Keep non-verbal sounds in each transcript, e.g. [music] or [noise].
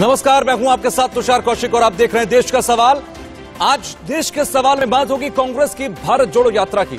नमस्कार, मैं हूँ आपके साथ तुषार कौशिक और आप देख रहे हैं देश का सवाल। आज देश के सवाल में बात होगी कांग्रेस की भारत जोड़ो यात्रा की,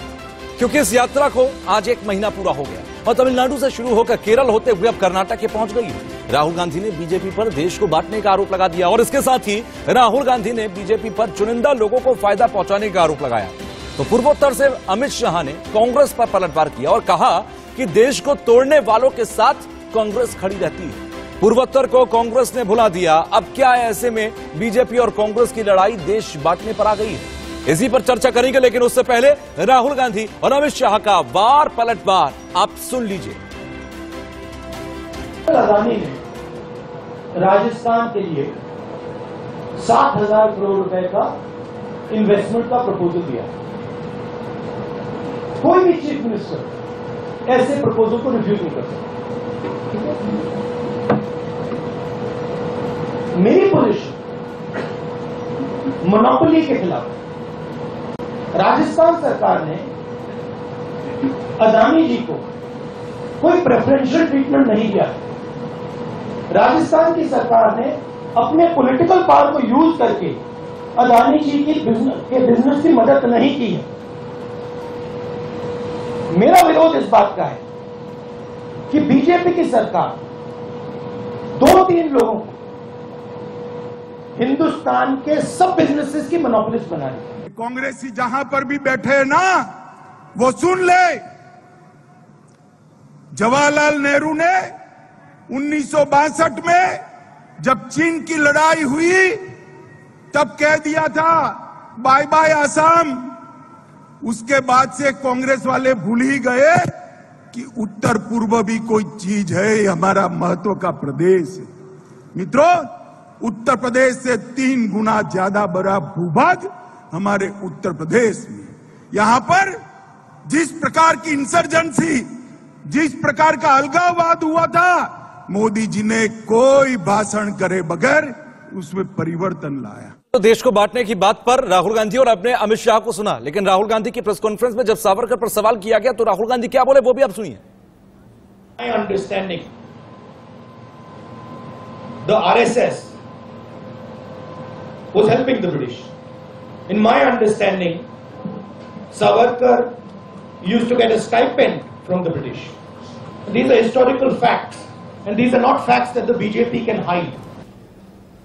क्योंकि इस यात्रा को आज एक महीना पूरा हो गया और तमिलनाडु से शुरू होकर केरल होते हुए अब कर्नाटक के पहुँच गई राहुल गांधी ने बीजेपी पर देश को बांटने का आरोप लगा दिया और इसके साथ ही राहुल गांधी ने बीजेपी पर चुनिंदा लोगों को फ़ायदा पहुँचाने का आरोप लगाया। तो पूर्वोत्तर से अमित शाह ने कांग्रेस पर पलटवार किया और कहा कि देश को तोड़ने वालों के साथ कांग्रेस खड़ी रहती है। पूर्वोत्तर को कांग्रेस ने भुला दिया। अब क्या है ऐसे में? बीजेपी और कांग्रेस की लड़ाई देश बांटने पर आ गई। है इसी पर चर्चा करेंगे, लेकिन उससे पहले राहुल गांधी और अमित शाह का वार पलटवार आप सुन लीजिए। राजस्थान के लिए सात हज़ार करोड़ रुपए का इन्वेस्टमेंट का प्रपोजल दिया। कोई भी चीफ मिनिस्टर ऐसे प्रपोजल को रिफ्यूज नहीं कर सकता मेरी पोजीशन मोनोपोली के खिलाफ राजस्थान सरकार ने अदानी जी को कोई प्रेफरेंशियल ट्रीटमेंट नहीं दिया। राजस्थान की सरकार ने अपने पॉलिटिकल पावर को यूज़ करके अदानी जी की के बिज़नेस की मदद नहीं की है। मेरा विरोध इस बात का है कि बीजेपी की सरकार दो तीन लोगों को हिंदुस्तान के सब बिजनेसेस की मोनोपोलिस्ट बना रही कांग्रेसी जहाँ पर भी बैठे हैं ना, वो सुन ले। जवाहरलाल नेहरू ने 1962 में जब चीन की लड़ाई हुई, तब कह दिया था, बाय बाय आसाम। उसके बाद से कांग्रेस वाले भूल ही गए कि उत्तर पूर्व भी कोई चीज़ है हमारा महत्व का प्रदेश। मित्रों उत्तर प्रदेश से तीन गुना ज़्यादा बड़ा भूभाग हमारे उत्तर प्रदेश में। यहाँ पर जिस प्रकार की इंसर्जेंसी जिस प्रकार का अलगाववाद हुआ था मोदी जी ने कोई भाषण करे बगैर उसमें परिवर्तन लाया। तो देश को बांटने की बात पर राहुल गांधी और अपने अमित शाह को सुना लेकिन राहुल गांधी की प्रेस कॉन्फ्रेंस में जब सावरकर पर सवाल किया गया तो राहुल गांधी क्या बोले वो भी आप सुनिए। My understanding, the RSS was helping the British. In my understanding, Savarkar used to get a stipend from the British. These are historical facts, and these are not facts that the BJP can hide.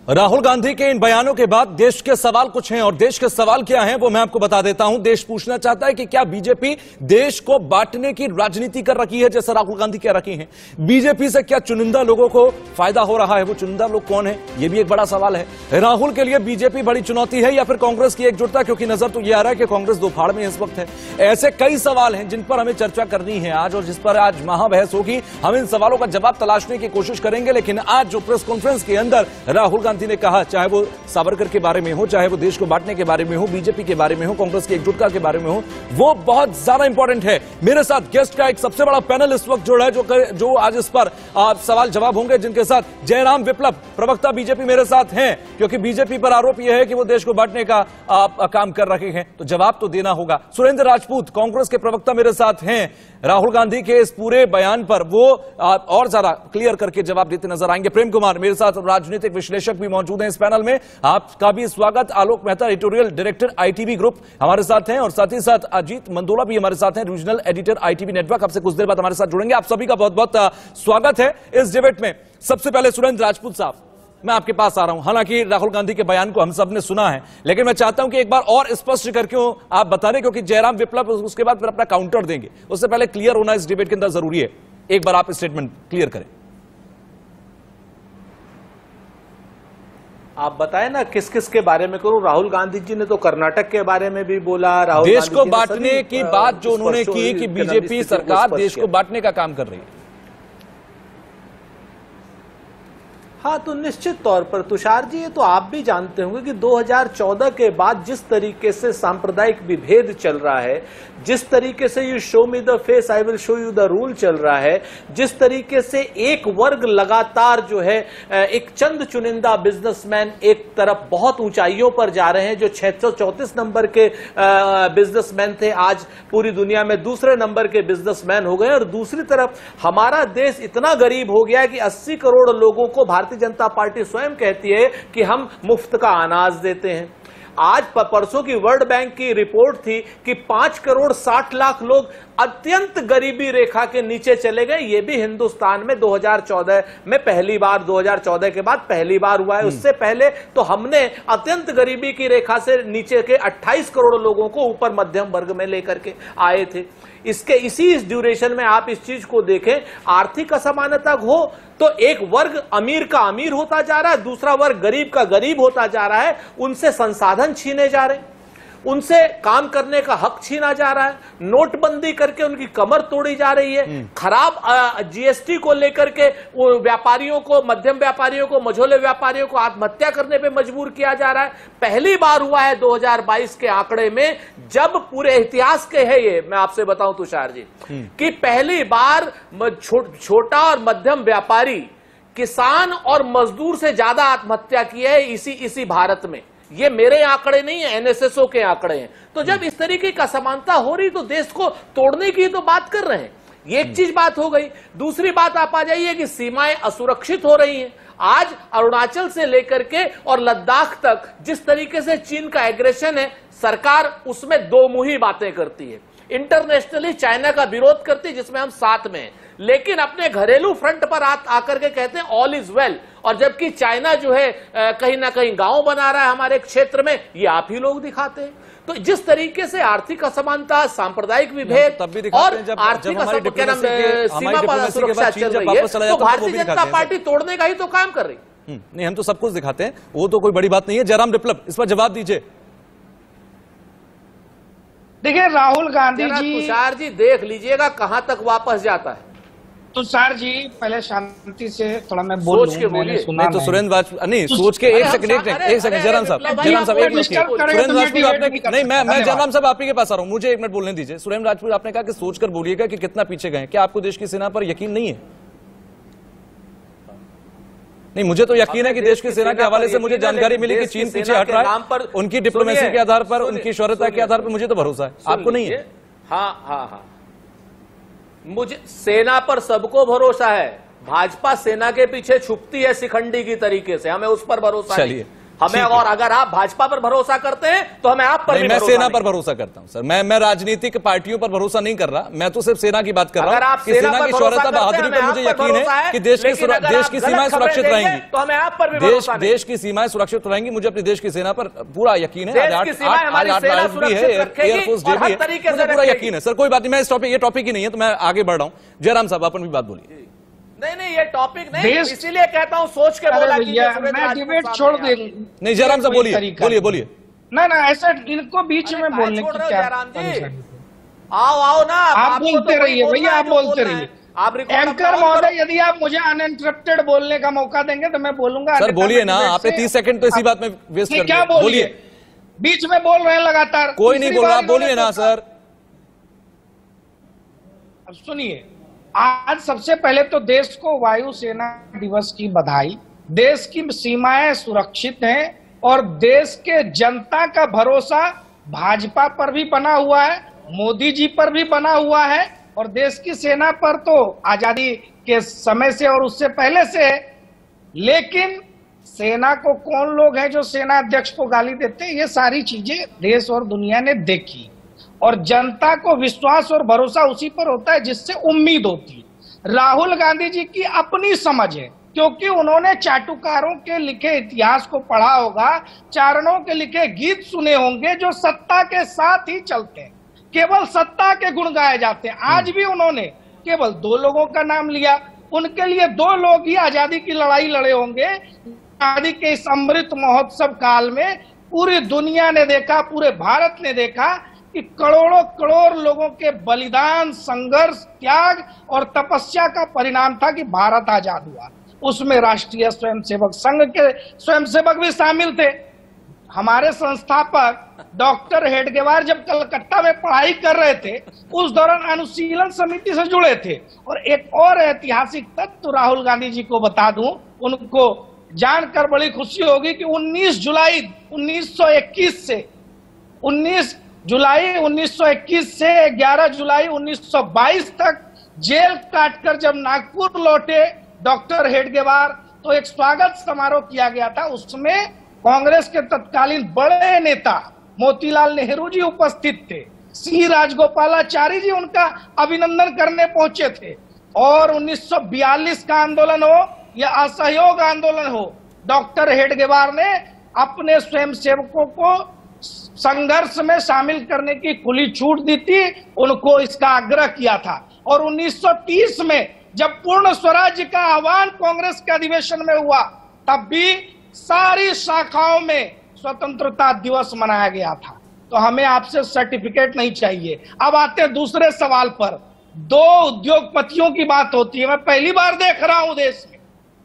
Rahul Gandhi के इन बयानों के बाद देश के सवाल कुछ हैं और देश के सवाल क्या हैं वो मैं आपको बता देता हूँ। देश पूछना चाहता है कि क्या बीजेपी देश को बांटने की राजनीति कर रखी है, जैसा राहुल गांधी कह रखी हैं। बीजेपी से क्या चुनिंदा लोगों को फ़ायदा हो रहा है? वो चुनिंदा लोग कौन है? ये भी एक बड़ा सवाल है। राहुल के लिए बीजेपी बड़ी चुनौती है या फिर कांग्रेस की एकजुटता? क्योंकि नज़र तो ये आ रहा है कि कांग्रेस दोपहर में इस वक्त है। ऐसे कई सवाल हैं जिन पर हमें चर्चा करनी है आज और जिस पर आज महाबहस होगी। हम इन सवालों का जवाब तलाशने की कोशिश करेंगे, लेकिन आज जो प्रेस कॉन्फ्रेंस के अंदर राहुल गांधी ने कहा चाहे वो सावरकर के बारे में हो चाहे वो देश को बांटने के बारे में हो बीजेपी के बारे में हो कांग्रेस की एकजुटता के बारे में हो वो बहुत ज़्यादा इंपॉर्टेंट है। मेरे साथ गेस्ट का एक सबसे बड़ा पैनल इस वक्त जुड़ा है जो कर, जो आज इस पर आ, सवाल जवाब होंगे जिनके साथ जयराम विप्लव प्रवक्ता बीजेपी मेरे साथ हैं क्योंकि बीजेपी पर आरोप यह है कि वो देश को बांटने का आ, आ, काम कर रहे हैं। तो जवाब तो देना होगा। सुरेंद्र राजपूत कांग्रेस के प्रवक्ता मेरे साथ हैं। राहुल गांधी के इस पूरे बयान पर वो और ज़्यादा क्लियर करके जवाब देते नज़र आएँगे। प्रेम कुमार मेरे साथ राजनीतिक विश्लेषक मौजूद हैं इस पैनल में। आपका भी स्वागत। Alok Mehta, editorial director ITV group हमारे साथ हैं और साथ ही साथ अजीत मंदोला भी हमारे साथ हैं रीजनल एडिटर आईटीबी नेटवर्क आपसे कुछ देर बाद हमारे साथ जुड़ेंगे। आप सभी का बहुत बहुत स्वागत है इस डिबेट में। सबसे पहले सुरेंद्र राजपूत साहब, मैं आपके पास आ रहा हूँ। हालाँकि राहुल गांधी के बयान को हम सबने सुना है, लेकिन मैं चाहता हूँ कि एक बार और स्पष्ट करके आप बता दें क्योंकि जयराम विप्लव उसके बाद फिर अपना काउंटर देंगे। उससे पहले क्लियर होना इस डिबेट के अंदर ज़रूरी है। एक बार आप स्टेटमेंट क्लियर करें। आप बताएँ ना किस किस के बारे में करूँ? राहुल गांधी जी ने तो कर्नाटक के बारे में भी बोला राहुल देश को बांटने की बात जो उन्होंने की कि बीजेपी सरकार देश को बांटने का काम कर रही है। हाँ तो निश्चित तौर पर तुषार जी, ये तो आप भी जानते होंगे कि 2014 के बाद जिस तरीके से सांप्रदायिक विभेद चल रहा है, जिस तरीके से you show me the face I will show you the rule चल रहा है, जिस तरीके से एक वर्ग लगातार जो है एक चंद चुनिंदा बिजनेसमैन एक तरफ़ बहुत ऊंचाइयों पर जा रहे हैं, जो छह नंबर के बिजनेसमैन थे, आज पूरी दुनिया में दूसरे नंबर के बिजनेसमैन हो गए और दूसरी तरफ़ हमारा देश इतना गरीब हो गया कि 80 करोड़ लोगों को भारतीय भारतीय जनता पार्टी स्वयं कहती है कि हम मुफ़्त का अनाज देते हैं। आज परसों की वर्ल्ड बैंक की रिपोर्ट थी कि पाँच करोड़ साठ लाख लोग अत्यंत गरीबी रेखा के नीचे चले गए। ये भी हिंदुस्तान में 2014 में पहली बार 2014 के बाद पहली बार हुआ है। उससे पहले तो हमने अत्यंत गरीबी की रेखा से नीचे के 28 करोड़ लोगों को ऊपर मध्यम वर्ग में लेकर के आए थे। इसके इसी इस ड्यूरेशन में आप इस चीज़ को देखें आर्थिक असमानता हो तो एक वर्ग अमीर का अमीर होता जा रहा है दूसरा वर्ग गरीब का गरीब होता जा रहा है उनसे संसाधन छीने जा रहे हैं। उनसे काम करने का हक छीना जा रहा है नोटबंदी करके उनकी कमर तोड़ी जा रही है खराब जीएसटी को लेकर के व्यापारियों को मध्यम व्यापारियों को मझोले व्यापारियों को आत्महत्या करने पे मजबूर किया जा रहा है। पहली बार हुआ है 2022 के आंकड़े में जब पूरे इतिहास के है ये मैं आपसे बताऊँ तुषार जी कि पहली बार छो, छोटा और मध्यम व्यापारी किसान और मजदूर से ज़्यादा आत्महत्या की है इसी इसी भारत में। ये मेरे आंकड़े नहीं है एनएसएसओ के आंकड़े हैं। तो जब इस तरीके का समानता हो रही तो देश को तोड़ने की तो बात कर रहे हैं। ये एक चीज़ बात हो गई। दूसरी बात आप आ जाइए कि सीमाएँ असुरक्षित हो रही हैं। आज अरुणाचल से लेकर के और लद्दाख तक जिस तरीके से चीन का एग्रेशन है सरकार उसमें दो मुही बातें करती है। इंटरनेशनली चाइना का विरोध करती है जिसमें हम साथ में हैं। लेकिन अपने घरेलू फ्रंट पर आ, आकर के कहते हैं ऑल इज़ वेल और जबकि चाइना जो है कहीं ना कहीं गाँव बना रहा है हमारे क्षेत्र में ये आप ही लोग दिखाते हैं। तो जिस तरीके से आर्थिक असमानता सांप्रदायिक विभेद तब भी और जब, आर्थिक जब सीमा पर सुरक्षा चल रही है तो भारतीय जनता पार्टी तोड़ने का ही तो काम कर रही हम्म, नहीं हम तो सब कुछ दिखाते हैं। वो तो कोई बड़ी बात नहीं है। जयराम विप्लव इस पर जवाब दीजिए। देखिए राहुल गांधी जी तुषार जी देख लीजिएगा कहाँ तक वापस जाता है। तुषार जी पहले शांति से थोड़ा मैं बोल सोच के बोलिए। नहीं तो सुरेंद्र वाजपेयी नहीं सोच के एक सेकंड एक एक सेकंड जयराम साहब जयराम साहब एक मिनट। सुरेंद्र राजपूत आपने नहीं मैं मैं। जयराम साहब आप ही के पास आ रहा हूँ मुझे एक मिनट बोलने दीजिए। सुरेंद्र राजपूत आपने कहा कि सोचकर बोलिएगा कि कितना पीछे गए क्या आपको देश की सेना पर यकीन नहीं है? नहीं मुझे तो यकीन है कि देश की सेना के हवाले से मुझे जानकारी मिली कि चीन पीछे हट रहा है। उनकी डिप्लोमेसी के आधार पर उनकी शौर्यता के आधार पर मुझे तो भरोसा है। आपको नहीं है? हाँ हाँ हाँ। मुझे सेना पर सबको भरोसा है। भाजपा सेना के पीछे छुपती है शिखंडी की तरीके से। हमें उस पर भरोसा चलिए। हमें और अगर आप भाजपा पर भरोसा करते हैं तो हमें आप पर मैं सेना पर भरोसा करता हूँ सर। मैं मैं राजनीतिक पार्टियों पर भरोसा नहीं कर रहा। मैं तो सिर्फ़ सेना की बात कर रहा हूँ कि सेना की शौर्यता बहादुरी पर मुझे यकीन है कि देश की देश की सीमाएँ सुरक्षित रहेंगी। तो हमें आप पर देश देश की सीमाएँ सुरक्षित रहेंगी मुझे अपनी देश की सेना पर पूरा यकीन है। एयरफोर्स डे भी है पूरा यकीन है। सर कोई बात नहीं मैं इस टॉपिक ये टॉपिक ही नहीं है तो मैं आगे बढ़ रहा हूँ। जयराम साहब अपन भी बात बोलिए। नहीं नहीं ये टॉपिक नहीं इसीलिए कहता हूँ सोच के बोला कि मैं डिबेट छोड़ दे। नहीं जयराम साहब बोलिए बोलिए बोलिए। ना ना ऐसा इनको बीच में बोलने की क्या आओ आओ ना आप बोलते रहिए भैया आप बोलते रहिए। आप एंकर महोदय यदि आप मुझे अनइंटरप्टेड बोलने का मौका देंगे तो मैं बोलूँगा सर बोलिए ना आपने तीस सेकंड तो इसी बात में वेस्ट कर क्या बोलिए? बीच में बोल रहे हैं लगातार। कोई नहीं बोल रहा बोलिए ना सर। अब सुनिए। आज सबसे पहले तो देश को वायुसेना दिवस की बधाई। देश की सीमाएँ सुरक्षित हैं और देश के जनता का भरोसा भाजपा पर भी बना हुआ है, मोदी जी पर भी बना हुआ है और देश की सेना पर तो आज़ादी के समय से और उससे पहले से लेकिन सेना को कौन लोग हैं जो सेना अध्यक्ष को गाली देते हैं? ये सारी चीज़ें देश और दुनिया ने देखी। और जनता को विश्वास और भरोसा उसी पर होता है जिससे उम्मीद होती है। राहुल गांधी जी की अपनी समझ है, क्योंकि उन्होंने चाटुकारों के लिखे इतिहास को पढ़ा होगा, चारणों के लिखे गीत सुने होंगे जो सत्ता के साथ ही चलते हैं। केवल सत्ता के गुण गाए जाते हैं। आज भी उन्होंने केवल दो लोगों का नाम लिया। उनके लिए दो लोग ही आज़ादी की लड़ाई लड़े होंगे। आज़ादी के इस अमृत महोत्सव काल में पूरी दुनिया ने देखा, पूरे भारत ने देखा कि करोड़ों करोड़ लोगों के बलिदान, संघर्ष, त्याग और तपस्या का परिणाम था कि भारत आज़ाद हुआ। उसमें राष्ट्रीय स्वयंसेवक संघ के स्वयंसेवक भी शामिल थे। हमारे संस्थापक डॉक्टर हेडगेवार जब कलकत्ता में पढ़ाई कर रहे थे, उस दौरान अनुशीलन समिति से जुड़े थे। और एक और ऐतिहासिक तत्व राहुल गांधी जी को बता दूँ, उनको जानकर बड़ी खुशी होगी कि 19 जुलाई 1921 से 19 जुलाई 1921 से 11 जुलाई 1922 तक जेल काटकर जब नागपुर लौटे डॉक्टर हेडगेवार तो एक स्वागत समारोह किया गया था। उसमें कांग्रेस के तत्कालीन बड़े नेता मोतीलाल नेहरू जी उपस्थित थे, सी राजगोपालाचारी जी उनका अभिनंदन करने पहुँचे थे, और 1942 का आंदोलन हो या असहयोग आंदोलन हो, डॉक्टर हेडगेवार ने अपने स्वयंसेवकों को संघर्ष में शामिल करने की खुली छूट दी थी, उनको इसका आग्रह किया था। और 1930 में जब पूर्ण स्वराज्य का आह्वान कांग्रेस के अधिवेशन में हुआ, तब भी सारी शाखाओं में स्वतंत्रता दिवस मनाया गया था। तो हमें आपसे सर्टिफिकेट नहीं चाहिए। अब आते हैं दूसरे सवाल पर। दो उद्योगपतियों की बात होती है। मैं पहली बार देख रहा हूँ देश में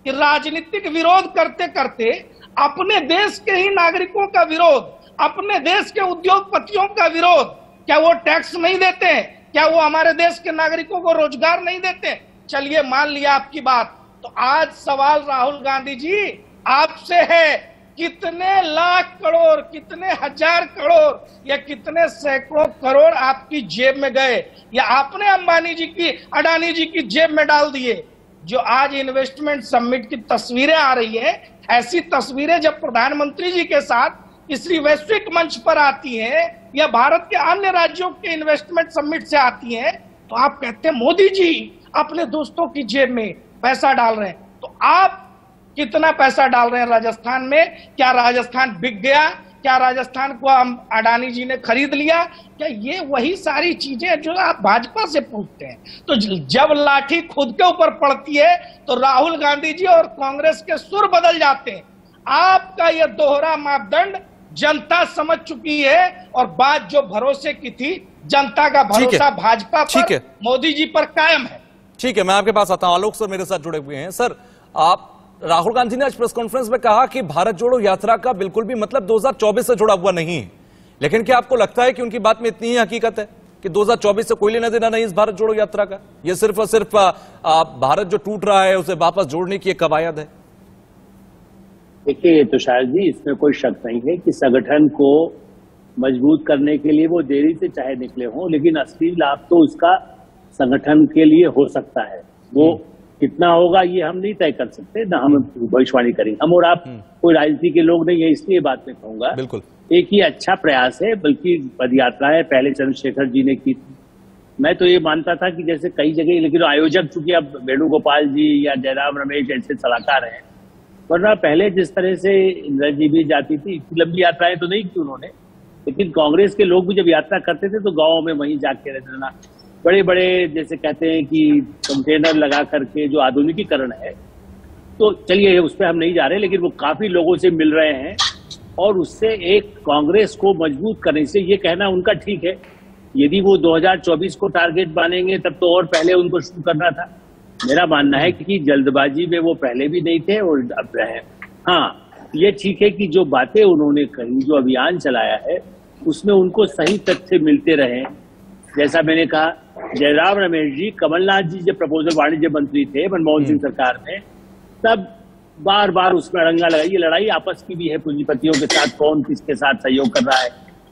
कि राजनीतिक विरोध करते करते अपने देश के ही नागरिकों का विरोध अपने देश के उद्योगपतियों का विरोध। क्या वो टैक्स नहीं देते? हैं क्या वो हमारे देश के नागरिकों को रोज़गार नहीं देते? चलिए, मान लिया आपकी बात। तो आज सवाल राहुल गांधी जी आपसे है। कितने लाख करोड़, कितने हज़ार करोड़ या कितने सैकड़ों करोड़ आपकी जेब में गए? या आपने अंबानी जी की, अडानी जी की जेब में डाल दिए? जो आज इन्वेस्टमेंट समिट की तस्वीरें आ रही है, ऐसी तस्वीरें जब प्रधानमंत्री जी के साथ किसी वैश्विक मंच पर आती है या भारत के अन्य राज्यों के इन्वेस्टमेंट समिट से आती है तो आप कहते हैं, मोदी जी, अपने दोस्तों की जेब में पैसा डाल रहे हैं। तो आप कितना पैसा डाल रहे हैं राजस्थान में? क्या राजस्थान बिक गया? क्या राजस्थान को हम अडानी जी ने खरीद लिया? क्या ये वही सारी चीज़ें जो आप भाजपा से पूछते हैं? तो जब लाठी खुद के ऊपर पड़ती है तो राहुल गांधी जी और कांग्रेस के सुर बदल जाते हैं। आपका यह दोहरा मापदंड जनता समझ चुकी है और बात जो भरोसे की थी जनता का भरोसा भाजपा पर मोदी जी पर कायम है। ठीक है मैं आपके पास आता हूँ। आलोक सर मेरे साथ जुड़े हुए हैं। सर आप राहुल गांधी ने आज प्रेस कॉन्फ्रेंस में कहा कि भारत जोड़ो यात्रा का बिल्कुल भी मतलब 2024 से जुड़ा हुआ नहीं। है लेकिन क्या आपको लगता है कि उनकी बात में इतनी ही हकीकत है कि 2024 से कोई लेना देना नहीं इस भारत जोड़ो यात्रा का? यह सिर्फ़ और सिर्फ़ भारत जो टूट रहा है उसे वापस जोड़ने की एक कवायद है। देखिए तुषार जी इसमें कोई शक नहीं है कि संगठन को मज़बूत करने के लिए वो देरी से चाहे निकले हों लेकिन असली लाभ तो उसका संगठन के लिए हो सकता है। वो हम्म। कितना होगा ये हम नहीं तय कर सकते ना हम भविष्यवाणी करेंगे। हम और आप हम्म। कोई राजनीति के लोग नहीं है इसलिए बात में कहूँगा। बिल्कुल। एक ही अच्छा प्रयास है बल्कि पद यात्रा है पहले चंद्रशेखर जी ने की मैं तो ये मानता था कि जैसे कई जगह लेकिन आयोजक चूँकि अब वेणुगोपाल जी या जयराम रमेश ऐसे सलाहकार हैं वरना पहले जिस तरह से इंदिरा जी भी जाती थी, इतनी लंबी यात्राएँ तो नहीं की उन्होंने, लेकिन कांग्रेस के लोग भी जब यात्रा करते थे तो गाँव में वहीं जाके रहना बड़े बड़े जैसे कहते हैं कि कंटेनर लगा करके जो आधुनिकीकरण है तो चलिए, उस पर हम नहीं जा रहे, लेकिन वो काफ़ी लोगों से मिल रहे हैं, और उससे एक कांग्रेस को मज़बूत करने से ये कहना उनका ठीक है। यदि वो 2024 को टारगेट मानेंगे, तब तो और पहले उनको शुरू करना था। मेरा मानना है कि जल्दबाजी में वो पहले भी नहीं थे और अब रहे हाँ। ये ठीक है कि जो बातें उन्होंने कही जो अभियान चलाया है उसमें उनको सही तथ्य मिलते रहे जैसा मैंने कहा जयराम रमेश जी कमलनाथ जी जब प्रपोजल वाणिज्य मंत्री थे मनमोहन सिंह हम्म। सरकार में तब बार बार उसमें रंगा लगाई। ये लड़ाई आपस की भी है पूंजीपतियों के साथ कौन किसके साथ सहयोग कर रहा है?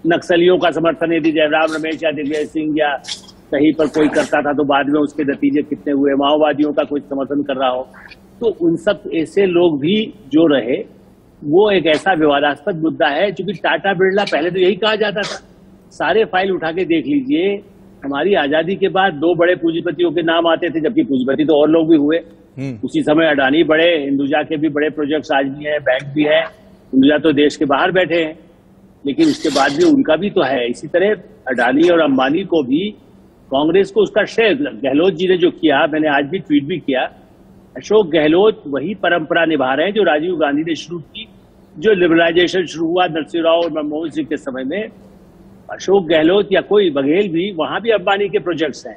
नक्सलियों का समर्थन यदि जयराम रमेश या दिग्विजय सिंह या कहीं पर कोई करता था तो बाद में उसके नतीजे कितने हुए? माओवादियों का कोई समर्थन कर रहा हो? तो उन सब ऐसे लोग भी जो रहे वो एक ऐसा विवादास्पद मुद्दा है क्योंकि टाटा बिरला पहले तो यही कहा जाता था सारे फ़ाइल उठा के देख लीजिए हमारी आज़ादी के बाद दो बड़े पूंजीपतियों के नाम आते थे जबकि पूंजीपति तो और लोग भी हुए। हम्म। उसी समय अडानी बड़े हिंदुजा के भी बड़े प्रोजेक्ट्स आज भी हैं बैंक भी है हिंदुजा तो देश के बाहर बैठे हैं। लेकिन उसके बाद भी उनका भी तो है। इसी तरह अडानी और अंबानी को भी कांग्रेस को उसका श्रेय गहलोत जी ने जो किया मैंने आज भी ट्वीट भी किया अशोक गहलोत वही परंपरा निभा रहे हैं जो राजीव गांधी ने शुरू की जो लिबरलाइजेशन शुरू हुआ नरसिंह राव और मनमोहन सिंह के समय में। अशोक गहलोत या कोई बघेल भी वहाँ भी अंबानी के प्रोजेक्ट्स हैं।